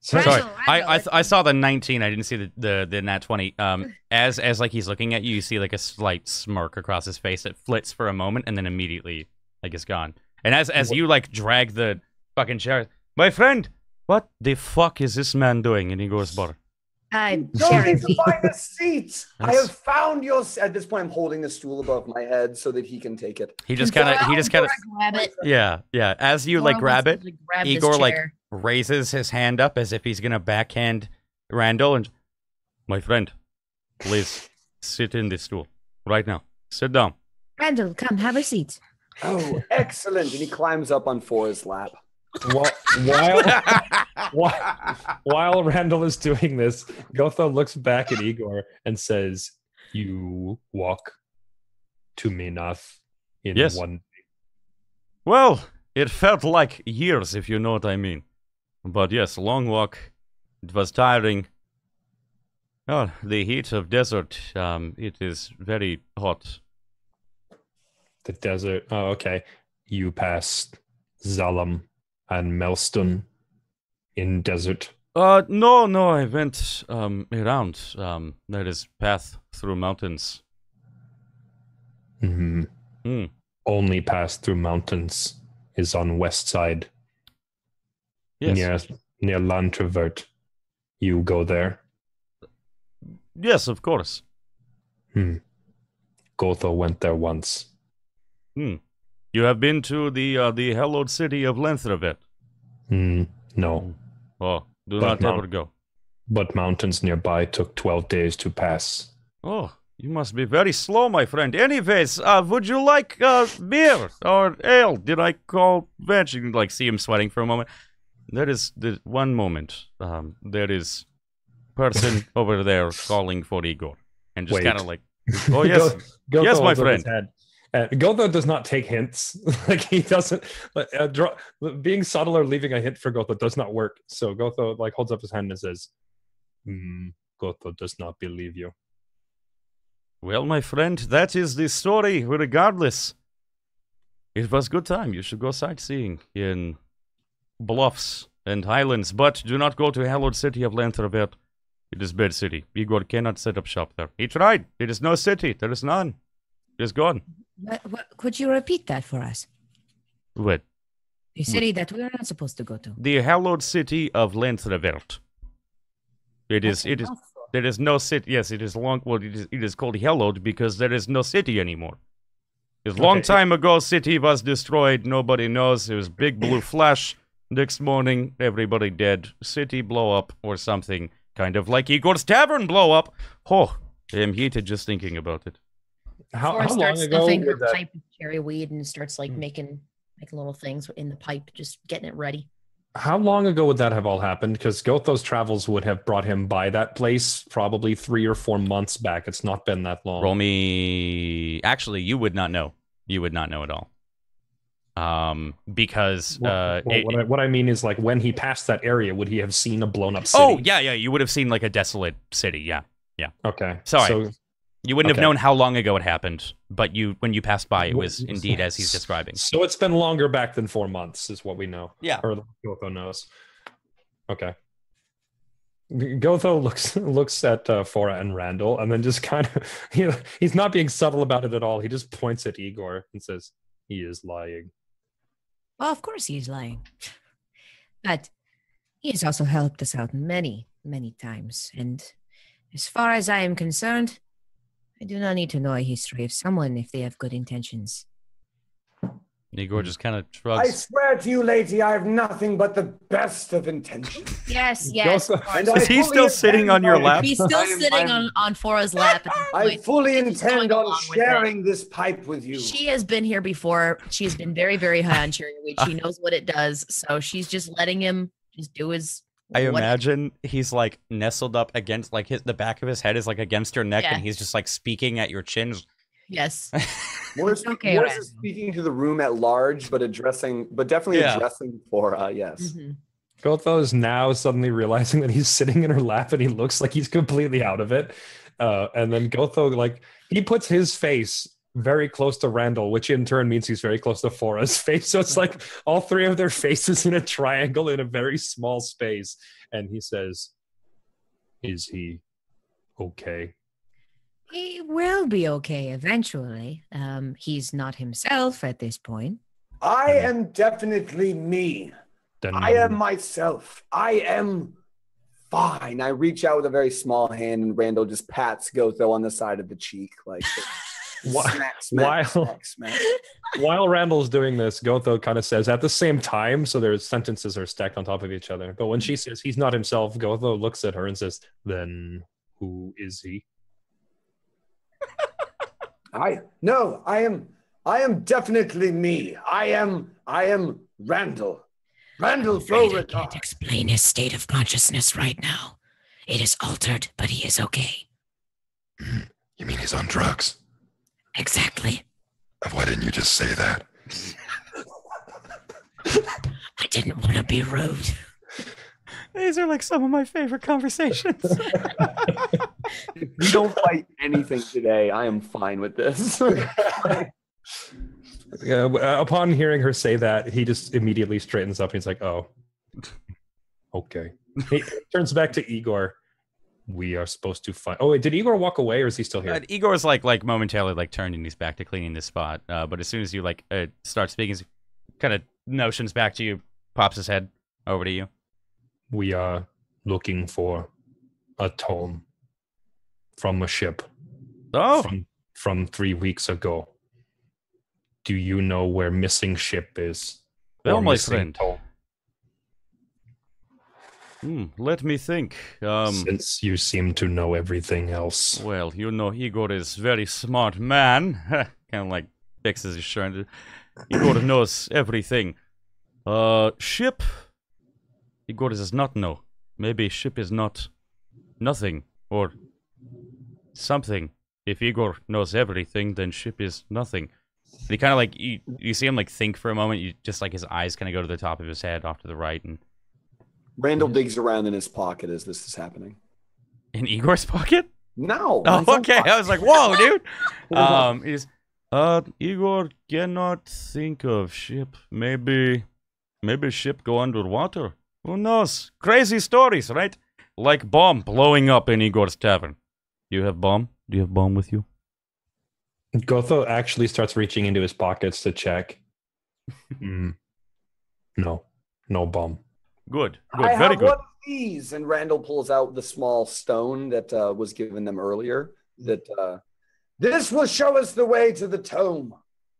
so Sorry, Randall, I Randall, I, it's- I saw the 19. I didn't see the the, the nat 20. Um, as as like he's looking at you, you see like a slight smirk across his face. It flits for a moment and then immediately like it's gone. And as as you like drag the fucking chair, my friend, what the fuck is this man doing in Igor's bar? I'm Don't sharing need to find a seat. I have found your. s- At this point, I'm holding the stool above my head so that he can take it. He just kind of he just kind of grab it. yeah yeah. As you like grab it, grab Igor, like, raises his hand up as if he's gonna backhand Randall and my friend, please sit in this stool right now. Sit down. Randall, come have a seat. Oh, excellent! And he climbs up on Fora's lap. while while, while while Randall is doing this, Gotho looks back at Igor and says, "You walk to Minath in Yes. one Well, it felt like years, if you know what I mean. But yes, long walk. It was tiring. Oh, the heat of desert. Um, it is very hot. the desert. Oh, okay. You passed Zalam and Melston in desert. Uh, no, no, I went um around. Um, there is path through mountains. hmm Hmm. Only path through mountains is on west side Yes, near near Lanthravet. You go there. yes, of course. Hmm. Gotho went there once. Hmm. You have been to the uh, the hallowed city of Lanthravet. Hmm. No, Oh, do But not mount- ever go. but mountains nearby took twelve days to pass. Oh, you must be very slow, my friend. Anyways, uh, would you like uh, beer or ale? Did I call Venge? You can like see him sweating for a moment. There is the one moment. Um, there is person over there calling for Igor, and just Wait. kind of like, oh yes, Go- Gotho Yes, my friend. Uh, Gotho does not take hints. like he doesn't. Uh, draw, being subtle or leaving a hint for Gotho does not work. So Gotho like holds up his hand and says, mm, "Gotho does not believe you." Well, my friend, that is the story. Regardless, it was good time. You should go sightseeing in bluffs and highlands, but do not go to hallowed city of Lanthravet. It is bad city. Igor cannot set up shop there. He tried. It is no city. There is none. It is gone. What, what, could you repeat that for us? What? The city that we are not supposed to go to. The hallowed city of Lanthravet. It is. That's a It is. mouthful. There is no city. Yes, it is long. Well, it is, it is called hallowed because there is no city anymore. A long Okay. time ago, city was destroyed. Nobody knows. It was big blue flash. Next morning, everybody dead. City blow up or something. Kind of like Igor's tavern blow up. Oh, I am heated just thinking about it. How, Fora how long starts ago stuffing her that? pipe with cherry weed and starts like Hmm. making like little things in the pipe, just getting it ready. How long ago would that have all happened? Because Gotho's travels would have brought him by that place probably three or four months back. It's not been that long. Roll me. Actually, you would not know. You would not know at all. Um, because What, uh, what- it- what I, what I mean is, like, when he passed that area, would he have seen a blown up city? oh yeah, yeah, you would have seen like a desolate city. Yeah, yeah, Okay. Sorry. So, You wouldn't Okay. have known how long ago it happened, but you when you passed by, it was indeed as he's describing. so it's been longer back than four months, is what we know. Yeah. Or Gotho knows. Okay. Gotho looks looks at uh, Fora and Randall, and then just kind of he, he's not being subtle about it at all. He just points at Igor and says, "He is lying." Well, of course he's lying. But he has also helped us out many, many times. And as far as I am concerned, I do not need to know a history of someone if they have good intentions. Igor just kind of I swear to you, lady, I have nothing but the best of intentions. Yes, yes. Of course. And I Is he still sitting on your lap? He's still I am- sitting I'm- on on Fora's lap. At I fully intend on along with sharing this pipe with you. She has been here before. She's been very, very high on cherry weed. She knows what it does. So she's just letting him just do his. I what- imagine he's like nestled up against like his the back of his head is like against your neck Yeah. and he's just like speaking at your chin. Yes. Morris, okay, Morris Ren. is speaking to the room at large, but addressing, but definitely Yeah. addressing Fora. Yes. Mhm. Gotho is now suddenly realizing that he's sitting in her lap and he looks like he's completely out of it. Uh, and then Gotho, like, he puts his face very close to Randall, which in turn means he's very close to Fora's face. So it's like all three of their faces in a triangle in a very small space. And he says, Is he okay? He will be okay eventually. Um, he's not himself at this point. I am definitely me. Then I am myself. I am fine. I reach out with a very small hand, and Randall just pats Gotho on the side of the cheek, like Why- smack, smack, while- smack, smack. While Randall's doing this, Gotho kind of says at the same time, so their sentences are stacked on top of each other. But when she says he's not himself, Gotho looks at her and says, Then who is he? I no, I am. I am definitely me. I am. I am Randall. Randall Afraid I can't explain his state of consciousness right now. It is altered, but he is okay. You mean he's on drugs? Exactly. Why didn't you just say that? I didn't want to be rude. These are like some of my favorite conversations. If we don't fight anything today, I am fine with this. Uh, upon hearing her say that, he just immediately straightens up. And He's like, "Oh, okay." He turns back to Igor. We are supposed to find. Oh, wait, did Igor walk away, or is he still here? Uh, Igor's like like momentarily like turned and he's back to cleaning this spot. Uh, but as soon as you like uh, start speaking, kind of notions back to you, pops his head over to you. we are looking for a tome from a ship Oh, from from three weeks ago. Do you know where missing ship is? Well, my friend. tome? Hmm, let me think. Um, Since you seem to know everything else. well, you know Igor is very smart man. kind of like fixes his shirt. Igor knows everything. Uh, ship. Igor does not know. Maybe ship is not nothing or something. If Igor knows everything, then ship is nothing. He kind of like you, you see him like think for a moment. You just like his eyes kind of go to the top of his head, off to the right, and Randall digs around in his pocket as this is happening. in Igor's pocket. No. Oh, okay. pocket. I was like, whoa, dude. Um, he's uh, Igor cannot think of ship. Maybe, maybe ship go underwater. Who knows? Crazy stories, right? Like bomb blowing up in Igor's tavern. You have bomb? Do you have bomb with you? Gotho actually starts reaching into his pockets to check. Mm. No, no bomb. Good, good, I very have good. one of these, and Randall pulls out the small stone that uh, was given them earlier. That uh, this will show us the way to the tome.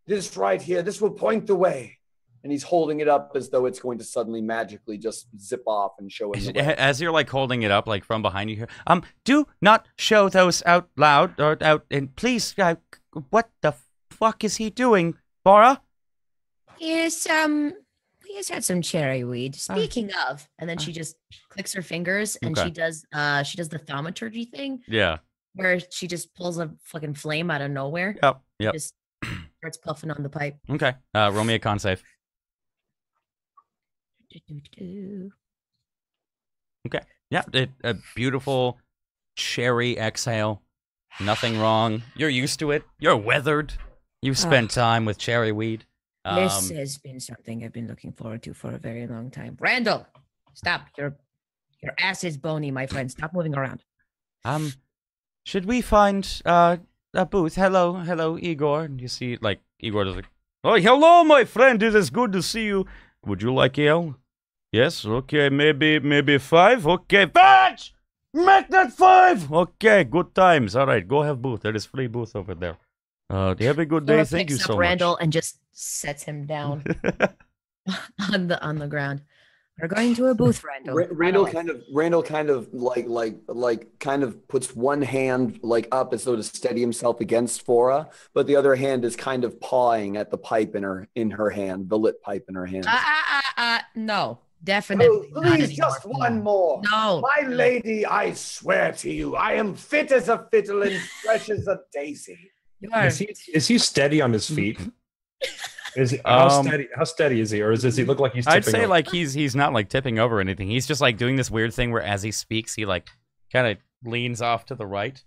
This right here, this will point the way. And he's holding it up as though it's going to suddenly magically just zip off and show him the way. As you're like holding it up, like from behind you here, um, do not show those out loud or out, and please, uh, what the fuck is he doing, Fora? Yes, um, he has had some cherry weed. Speaking of, and then she just clicks her fingers and Okay. she does uh she does the thaumaturgy thing Yeah. where she just pulls a fucking flame out of nowhere. Yep. Yep. Just starts puffing on the pipe. Okay. Uh, roll me a con save. Do-do-do. Yeah, it, a beautiful cherry exhale. Nothing wrong. You're used to it. You're weathered. You've spent time with cherry weed. Um, this has been something I've been looking forward to for a very long time. Randall, stop. Your your ass is bony, my friend. Stop moving around. um, should we find uh a booth? Hello, hello, Igor. And you see, like Igor is like, oh, hello, my friend. It is good to see you. Would you like ale? Yes. Okay. Maybe, maybe five. Okay. Fetch. Make that five. Okay. Good times. All right. Go have booth. There is free booth over there. Uh, have a good day. Thank you so up much. Randall and just sets him down on the on the ground. We're going to a booth, Randall. Ra- Randall kind of Randall kind of like like like kind of puts one hand like up as though to steady himself against Fora, but the other hand is kind of pawing at the pipe in her in her hand, the lit pipe in her hand. Uh, uh, uh, uh, no, definitely. Oh, please, just one more. No. My lady, I swear to you, I am fit as a fiddle and fresh as a daisy. You are. Is he is he steady on his feet? Is he, how Um, steady? How steady is he, or is, does he look like he's? I'd say over? like he's he's not like tipping over or anything. He's just like doing this weird thing where as he speaks, he like kind of leans off to the right,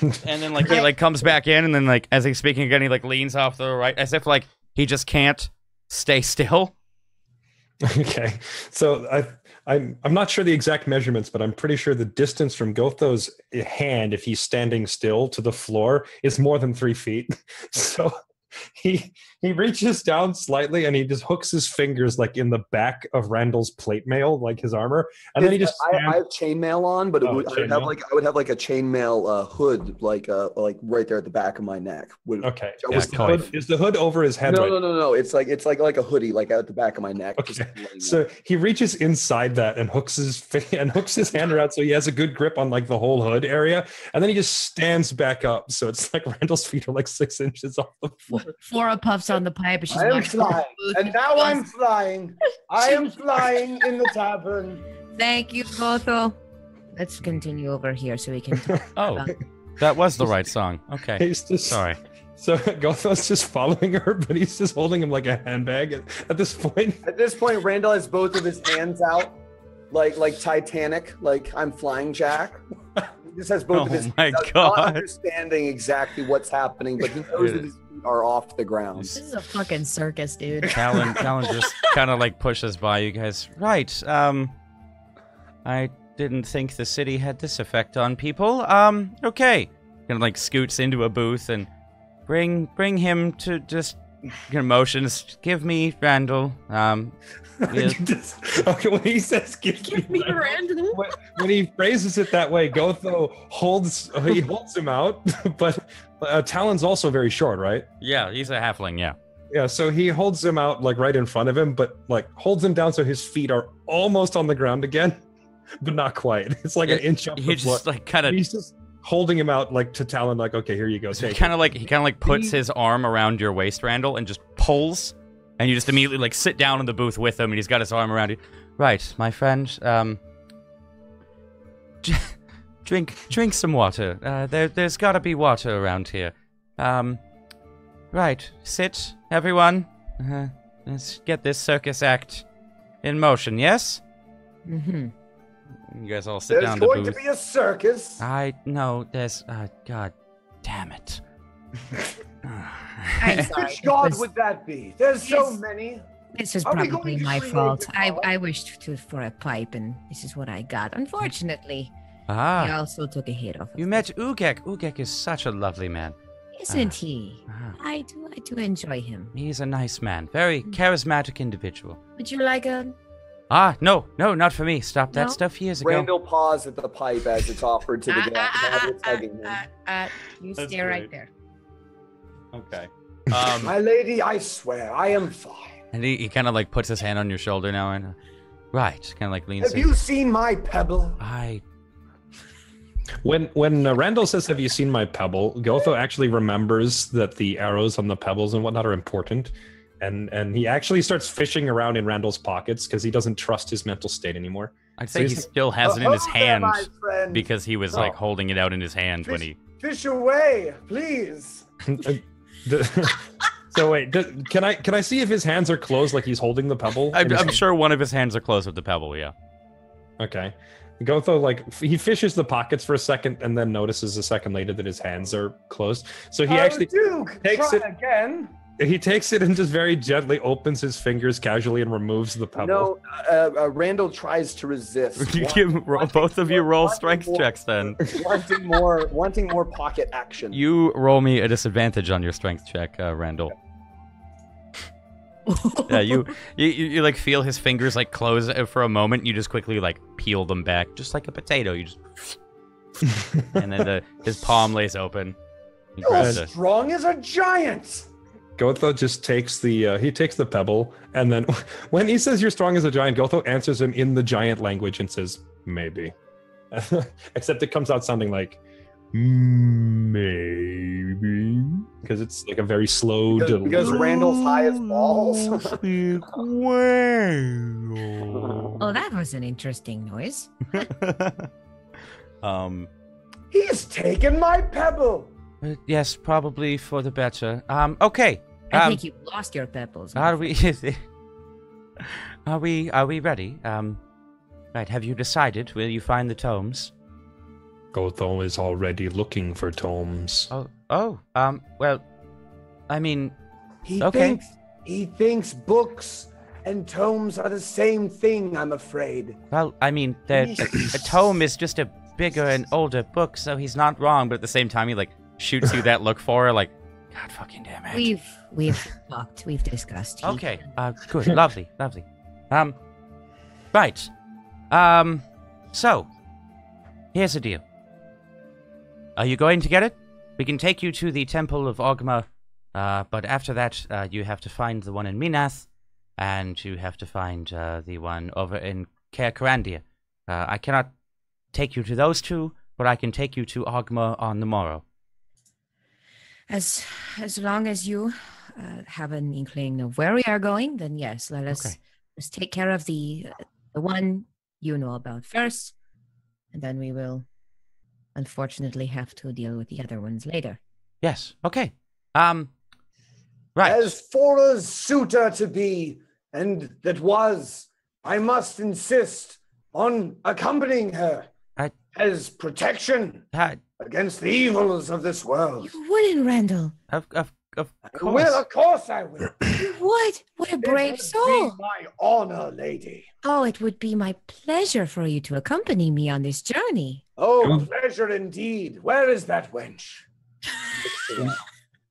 and then like he like comes back in, and then like as he's speaking again, he like leans off to the right, as if like he just can't stay still. Okay, so I, I'm I'm not sure the exact measurements, but I'm pretty sure the distance from Gotho's hand, if he's standing still, to the floor is more than three feet. So he he reaches down slightly and he just hooks his fingers like in the back of Randall's plate mail, like his armor, and then he just I, I have chainmail on, but it Oh, would, I would have like I would have like a chainmail uh, hood, like uh, like right there at the back of my neck. Would, okay. Is the, hood, is the hood over his head? no, right no, no, no. It's like it's like like a hoodie, like at the back of my neck. Okay, So he reaches inside that and hooks his and hooks his hand around so he has a good grip on like the whole hood area, and then he just stands back up. So it's like Randall's feet are like six inches off the floor. Fora puffs on the pipe and she's I am walking around flying, the booth and now goes, I'm flying. I am flying in the tavern. Thank you, Gotho. Let's continue over here so we can. Talk. Oh, that was the right song. Okay, He's just sorry. So Gotho's just following her, but he's just holding him like a handbag at, at this point. At this point, Randall has both of his hands out, like like Titanic, like I'm flying Jack. He just has both Oh of his my hands out, God. not understanding exactly what's happening, but he knows that his feet are off the ground. This is a fucking circus, dude. Callan, Callan just kind of like pushes by you guys. Right. Um, I didn't think the city had this effect on people. Um, okay. Kind of like scoots into a booth and bring bring him to just kind of motions. Give me Randall. Um, Yeah. Okay, when he says "give, Give me," me Randall. when, when he phrases it that way, Gotho holds he holds him out, but uh, Talon's also very short, right? yeah, he's a halfling. Yeah. Yeah, so he holds him out like right in front of him, but like holds him down so his feet are almost on the ground again, but not quite. It's like an inch off He the floor. just like kind of He's just holding him out like to Talon, like, okay, here you go. So he Take kind it. of like he kind of like puts He- his arm around your waist, Randall, and just pulls, and you just immediately like sit down in the booth with him, and he's got his arm around you. Right, my friend. Um, drink drink some water. Uh, there there's got to be water around here. Um, right, sit, everyone. Uh, let's get this circus act in motion. Yes. Mm-hmm. You guys all sit There's down in the going booth. to be a circus. I know there's. Uh, God, damn it. I'm. Which god was, would that be? There's so many. this is Are probably my fault. a I, god? I wished to for a pipe, and this is what I got. Unfortunately, ah. he also took a hit off. Of You it. met Ugek. Ugek is such a lovely man. isn't he? Ah, I do. I do enjoy him. he's a nice man. Very charismatic individual. Would you like a? Ah, no, no, not for me. Stopped that No? stuff years ago. Randall paws at the pipe as it's offered to the Ah, guy. ah, Now ah, it's ah, hugging him. ah, ah, you That's stay right great. there. Okay. Um, My lady, I swear, I am fine. and he, he kind of like puts his hand on your shoulder now and, uh, right, just kind of like leans Have in. you seen my pebble? I, When when uh, Randall says, "Have you seen my pebble?" Gotho actually remembers that the arrows on the pebbles and whatnot are important, and and he actually starts fishing around in Randall's pockets because he doesn't trust his mental state anymore. I'd say he still has it in his Oh, there, hand because he was like Oh. holding it out in his hand when he. Fish away, please. The- so wait, do- can I can I see if his hands are closed like he's holding the pebble? I'm, I'm hand? sure one of his hands are closed with the pebble. Yeah. Okay. Gotho like f- he fishes the pockets for a second and then notices a second later that his hands are closed. So he Oh, actually Duke, takes try it- again. He takes it and just very gently opens his fingers casually and removes the pebble. No, uh, uh, Randall tries to resist. You want- give, roll, both of you more- roll wanting strength more- checks then. wanting more, wanting more pocket action. You roll me a disadvantage on your strength check, uh, Randall. yeah, you, you you you, like feel his fingers like close uh, for a moment. You just quickly like peel them back, just like a potato. You just, and then the, his palm lays open. You're grabs it. strong as a giant. Gotho just takes the uh, he takes the pebble, and then when he says you're strong as a giant, Gotho answers him in the giant language and says maybe, except it comes out sounding like maybe because it's like a very slow. Because, del- because Randall's high as balls. Oh, that was an interesting noise. um, He's taken my pebble. Uh, yes, probably for the better. Um, okay. I Um, think you lost your pebbles. Are we? are we? Are we ready? Um, right. Have you decided? Will you find the tomes? Gotho is already looking for tomes. Oh, oh. Um. Well, I mean, He Okay. thinks he thinks books and tomes are the same thing. I'm afraid. well, I mean, the a tome is just a bigger and older book, so he's not wrong. But at the same time, he like shoots you that look for like, God fucking damn it. We've we've talked. We've discussed. Okay. Uh, good. lovely. Lovely. Um, right. Um, so, here's the deal. Are you going to get it? We can take you to the Temple of Ogma, uh, but after that, uh, you have to find the one in Minath, and you have to find uh, the one over in Kaer Karandia. Uh, I cannot take you to those two, but I can take you to Ogma on the morrow. As as long as you uh, have an inkling of where we are going, then yes, let us Okay. let's take care of the the one you know about first, and then we will unfortunately have to deal with the other ones later. Yes. Okay. Um, right. As for a suitor to be, and that was, I must insist on accompanying her I- as protection Uh, against the evils of this world. You wouldn't, Randall. of, of, of I course. will, of course, I will. You would. What a It brave would be soul. my honor, lady. Oh, it would be my pleasure for you to accompany me on this journey. Oh, pleasure indeed. Where is that wench?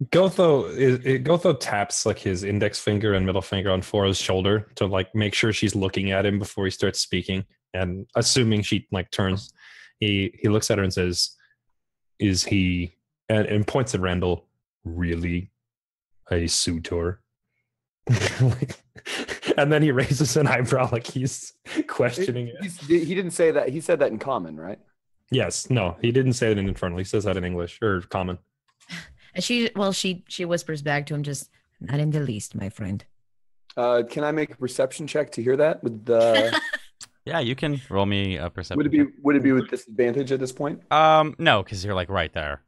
Gotho is it, Gotho taps like his index finger and middle finger on Fora's shoulder to like make sure she's looking at him before he starts speaking. And assuming she like turns, he he looks at her and says, "Is he?" and, and points at Randall. Really, a suitor. and then he raises an eyebrow like he's questioning it. He's- he didn't say that. He said that in common, right? Yes, no, he didn't say it in infernal. He says that in English or common. And she, well, she she whispers back to him, just not in the least, my friend. Uh, can I make a perception check to hear that? With the Yeah, you can roll me a perception. would it be would it be with disadvantage at this point? Um, no, because you're like right there.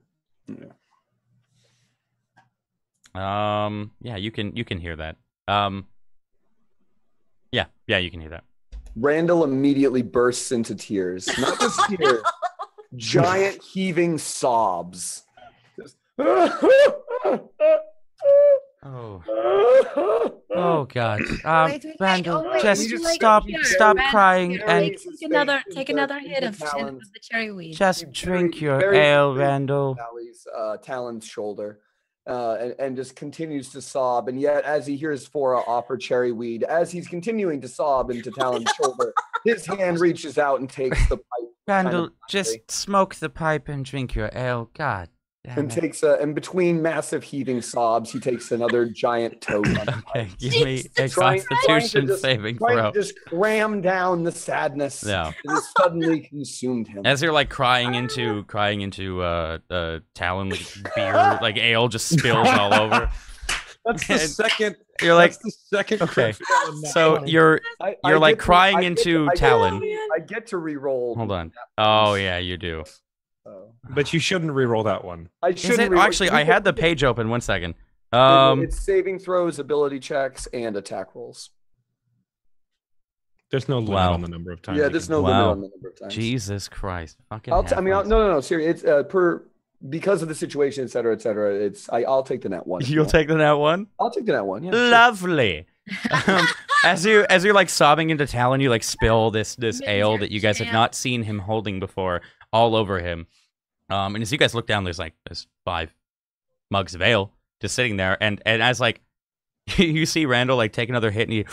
Um, yeah, you can you can hear that. Um, yeah, yeah, you can hear that. Randall immediately bursts into tears. Not just tears, giant heaving sobs. Just- Oh, oh God. Um, Wait, wait, wait, Randall, oh, wait, just you stop, here, stop Randall, crying here, and take, take another, take into- another hit into of, of the cherry weed. just Very- drink your very ale, quickly Randall. Sally's uh, Talon's shoulder, uh, and, and just continues to sob. And yet, as he hears Fora offer cherry weed, as he's continuing to sob into Talon's shoulder, his hand reaches out and takes the pipe Randall, of just smoke the pipe and drink your ale. God. Damn and it. takes a. And between massive heaving sobs, he takes another giant toad. Okay, pipe, give me a Trying- trying Constitution just- saving throw. just cram down the sadness Yeah. that has suddenly consumed him. As you're like crying into crying into uh uh Talon like beer like ale just spills all over. That's the And- second. You're like the second. okay. So you're you're I like crying to- into I get- Talon. I get to re-roll. Hold on. Oh yeah, you do. But you shouldn't re-roll that one. I shouldn't it? re-roll- Actually, I had the page open. One second. Um, it's saving throws, ability checks, and attack rolls. There's no limit Wow. on the number of times. yeah, there's can- no Wow. limit on the number of times. Jesus Christ, fucking. I'll t- I mean, I'll, no, no, no. Seriously, it's uh, per because of the situation, et cetera, et cetera. It's I, I'll take the nat one. you You'll want. take the nat one. I'll take the nat one. Yeah. sure. Lovely. um, as you as you're like sobbing into Talon, you like spill this this ale that you guys have not seen him holding before all over him. Um, and as you guys look down, there's like there's five mugs of ale just sitting there, and and as like you see Randall like take another hit and he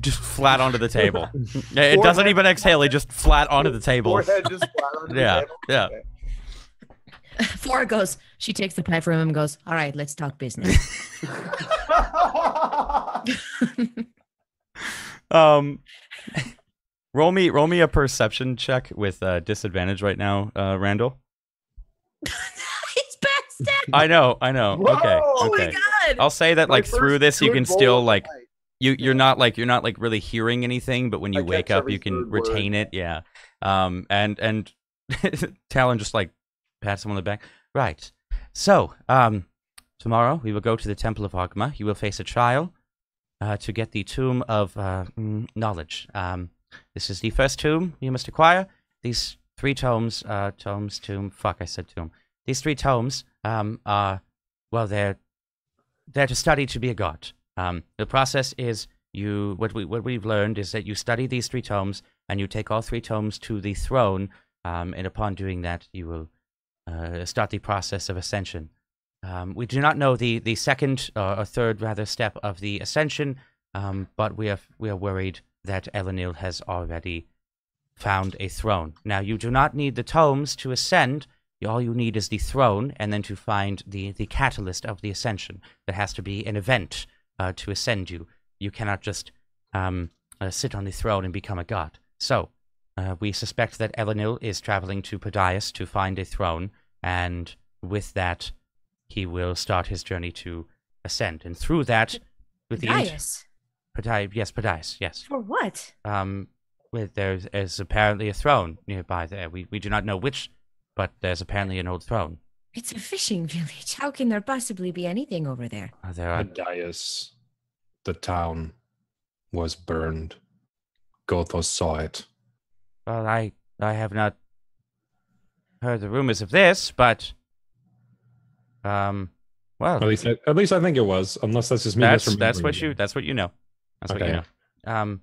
just flat onto the table. it doesn't even exhale; he just flat onto the table. Forehead just flat onto the Yeah, table. yeah. Okay. Fora goes. She takes the pie from him and goes. All right, let's talk business. Um, roll me roll me a perception check with uh, disadvantage right now, uh, Randall. He's backstab. I know, I know. Okay, Whoa! okay. God. I'll say that My like through this you can still like night. you you're not like you're not like really hearing anything, but when I you wake up you can third word. retain it. Yeah. Um and and Talon just like pats him on the back. Right. So, um tomorrow we will go to the Temple of Ogma. You will face a trial uh, to get the Tome of uh, mm, Knowledge. Um this is the first tomb you must acquire. These three tomes, uh tomes, tomb, fuck I said tomb. These three tomes um are well they're they're to study to be a god. Um, the process is you what we what we've learned is that you study these three tomes and you take all three tomes to the throne, um, and upon doing that, you will uh, start the process of ascension. Um, we do not know the the second uh, or third rather step of the ascension, um, but we are we are worried that Elenil has already found a throne. Now you do not need the tomes to ascend. All you need is the throne, and then to find the the catalyst of the ascension. There has to be an event uh, to ascend you. You cannot just um, uh, sit on the throne and become a god. So uh, we suspect that Elenil is traveling to Podias to find a throne, and with that, he will start his journey to ascend. And through that, with the int- Dias. Yes, Podias, yes. For what? Um, with there's apparently a throne nearby there. We we do not know which, but there's apparently an old throne. It's a fishing village. How can there possibly be anything over there? Uh, there are Adias, the town, was burned. Gothos saw it. Well, I I have not heard the rumors of this, but um, well, At least, I, at least I think it was. Unless that's just me. that's that's what you that's what you know. That's what you Okay. know. Um,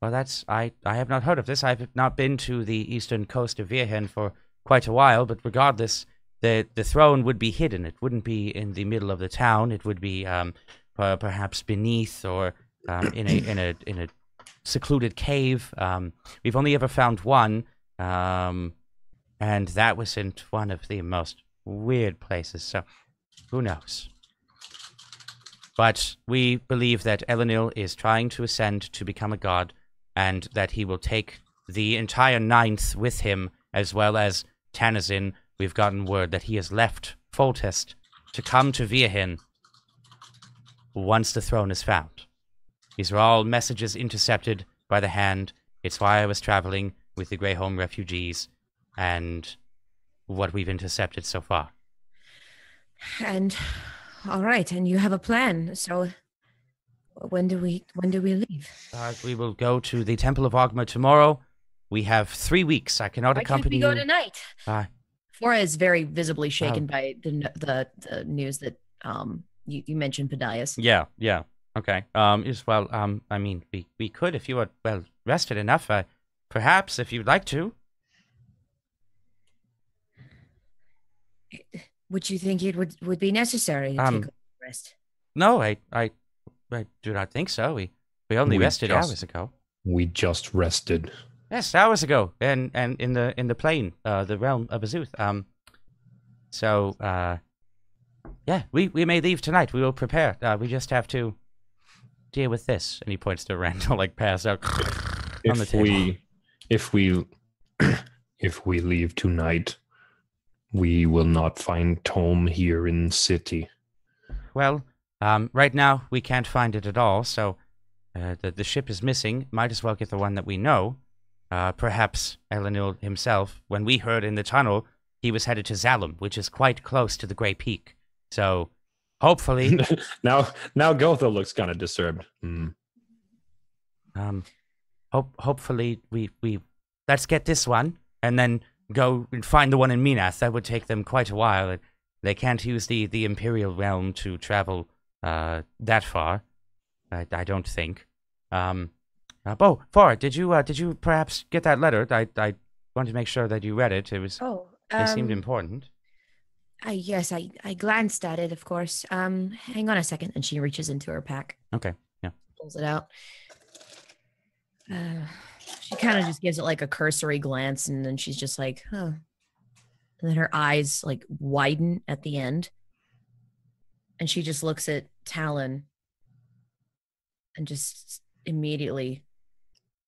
well, that's I I have not heard of this. I've not been to the eastern coast of Virhen for quite a while, but regardless, the the throne would be hidden. It wouldn't be in the middle of the town. It would be um per- perhaps beneath or um in a in a in a secluded cave. Um, we've only ever found one. Um, and that was in one of the most weird places. So, who knows? But we believe that Elenil is trying to ascend to become a god, and that he will take the entire ninth with him, as well as Tanazin. We've gotten word that he has left Foltest to come to Virhin once the throne is found. These are all messages intercepted by the hand. It's why I was traveling with the Grey Home refugees and what we've intercepted so far. And all right, and you have a plan. So when do we when do we leave? Uh, we will go to the Temple of Ogma tomorrow. We have three weeks. I cannot Why can't accompany we go you. tonight? Uh, Fora is very visibly shaken Oh. by the, the the news that um you, you mentioned Podias. yeah, yeah. Okay. Um, is well. Um, I mean, we we could if you are well rested enough. Uh, perhaps if you'd like to. Would you think it would would be necessary to Um, take a rest? No, I I I do not think so. We we only We rested just- hours ago. We just rested. Yes, hours ago, and and in the in the plane, uh, the realm of Azuth. Um, so uh, yeah, we we may leave tonight. We will prepare. Uh, we just have to deal with this. And he points to Randall, like pass out on the If table. we, if we, if we leave tonight, we will not find Tome here in city. Well, um, right now we can't find it at all. So uh, the the ship is missing. Might as well get the one that we know. Uh, perhaps Elenil himself. When we heard in the tunnel, he was headed to Zalum, which is quite close to the Grey Peak. So hopefully. now, now Gotho looks kind of disturbed. Hmm. Um, hope hopefully we we let's get this one and then go and find the one in Minas. That would take them quite a while. They can't use the the Imperial realm to travel uh that far. I, I don't think. Um, uh, oh, Far, did you uh, did you perhaps get that letter? I I wanted to make sure that you read it. It was Oh, it seemed um, important. I, yes, I I glanced at it, of course. Um, hang on a second, and she reaches into her pack, Okay. Yeah, pulls it out. Uh, she kind of just gives it like a cursory glance, and then she's just like, "Huh." And then her eyes like widen at the end. And she just looks at Talon and just immediately,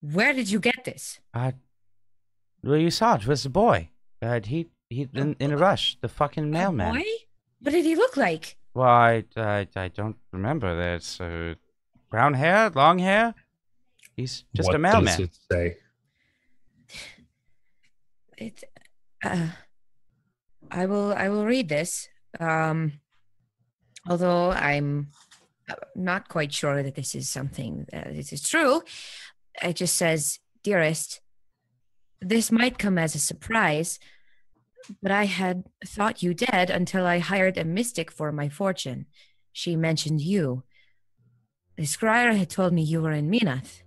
Where did you get this? Uh, well, you saw it was the boy. Uh, he he in, in a rush. The fucking mailman. boy? What did he look like? Well, I, I I don't remember. There's uh, brown hair, long hair. He's just what a mailman. does it say? It, uh, I will. I will read this. Um, although I'm uh, not quite sure that this is something that this is true. It just says, "Dearest, this might come as a surprise, but I had thought you dead until I hired a mystic for my fortune. She mentioned you. The scryer had told me you were in Minath.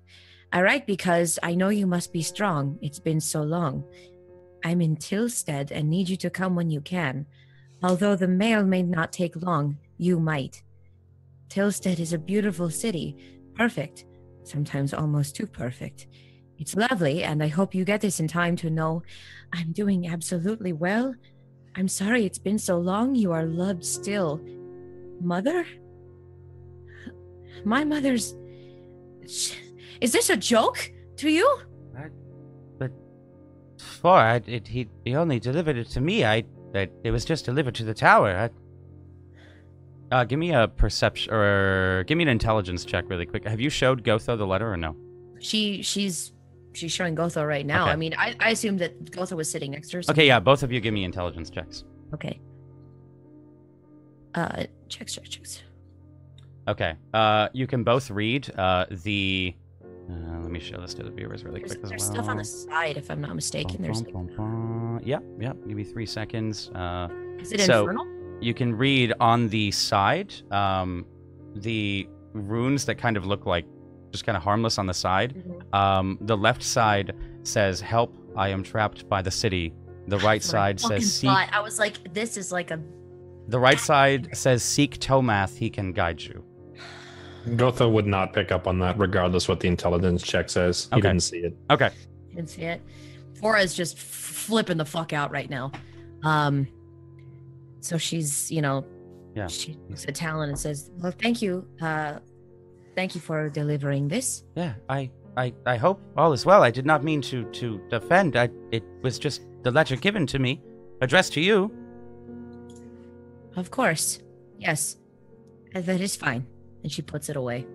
I write because I know you must be strong. It's been so long. I'm in Tilstead and need you to come when you can. Although the mail may not take long, you might. Tilstead is a beautiful city, perfect, sometimes almost too perfect. It's lovely, and I hope you get this in time to know I'm doing absolutely well. I'm sorry it's been so long. You are loved still. Mother? My mother's. Is this a joke to you? But for I, it, he he only delivered it to me. I, I it was just delivered to the tower. I, uh, give me a perception or give me an intelligence check really quick. Have you showed Gotho the letter or no? She she's she's showing Gotho right now. Okay. I mean, I, I assumed that Gotho was sitting next to her. so- Okay, yeah, both of you give me intelligence checks. Okay. Uh, checks, checks, checks. Okay. Uh, you can both read uh, the. Uh, let me show this to the viewers really There's, quick there's well. stuff on the side, if I'm not mistaken. There's Bum, bum, bum. Yeah, yeah. Give me three seconds. Uh, is it so- infernal? you can read on the side um, the runes that kind of look like just kind of harmless on the side. Mhm. Um, the left side says "Help! I am trapped by the city." The right That's what I side says "Seek." thought. I was like, this is like a The right side says "Seek Tomath. He can guide you." Gotho would not pick up on that, regardless what the intelligence check says. He Okay. didn't see it. Okay. didn't see it. Fora is just flipping the fuck out right now. Um, so she's, you know, Yeah. she looks at Talon and says, "Well, thank you, uh, thank you for delivering this." Yeah, I, I, I hope all is well. I did not mean to to offend. I, it was just the letter given to me, addressed to you. Of course, yes, Uh, that is fine. And she puts it away.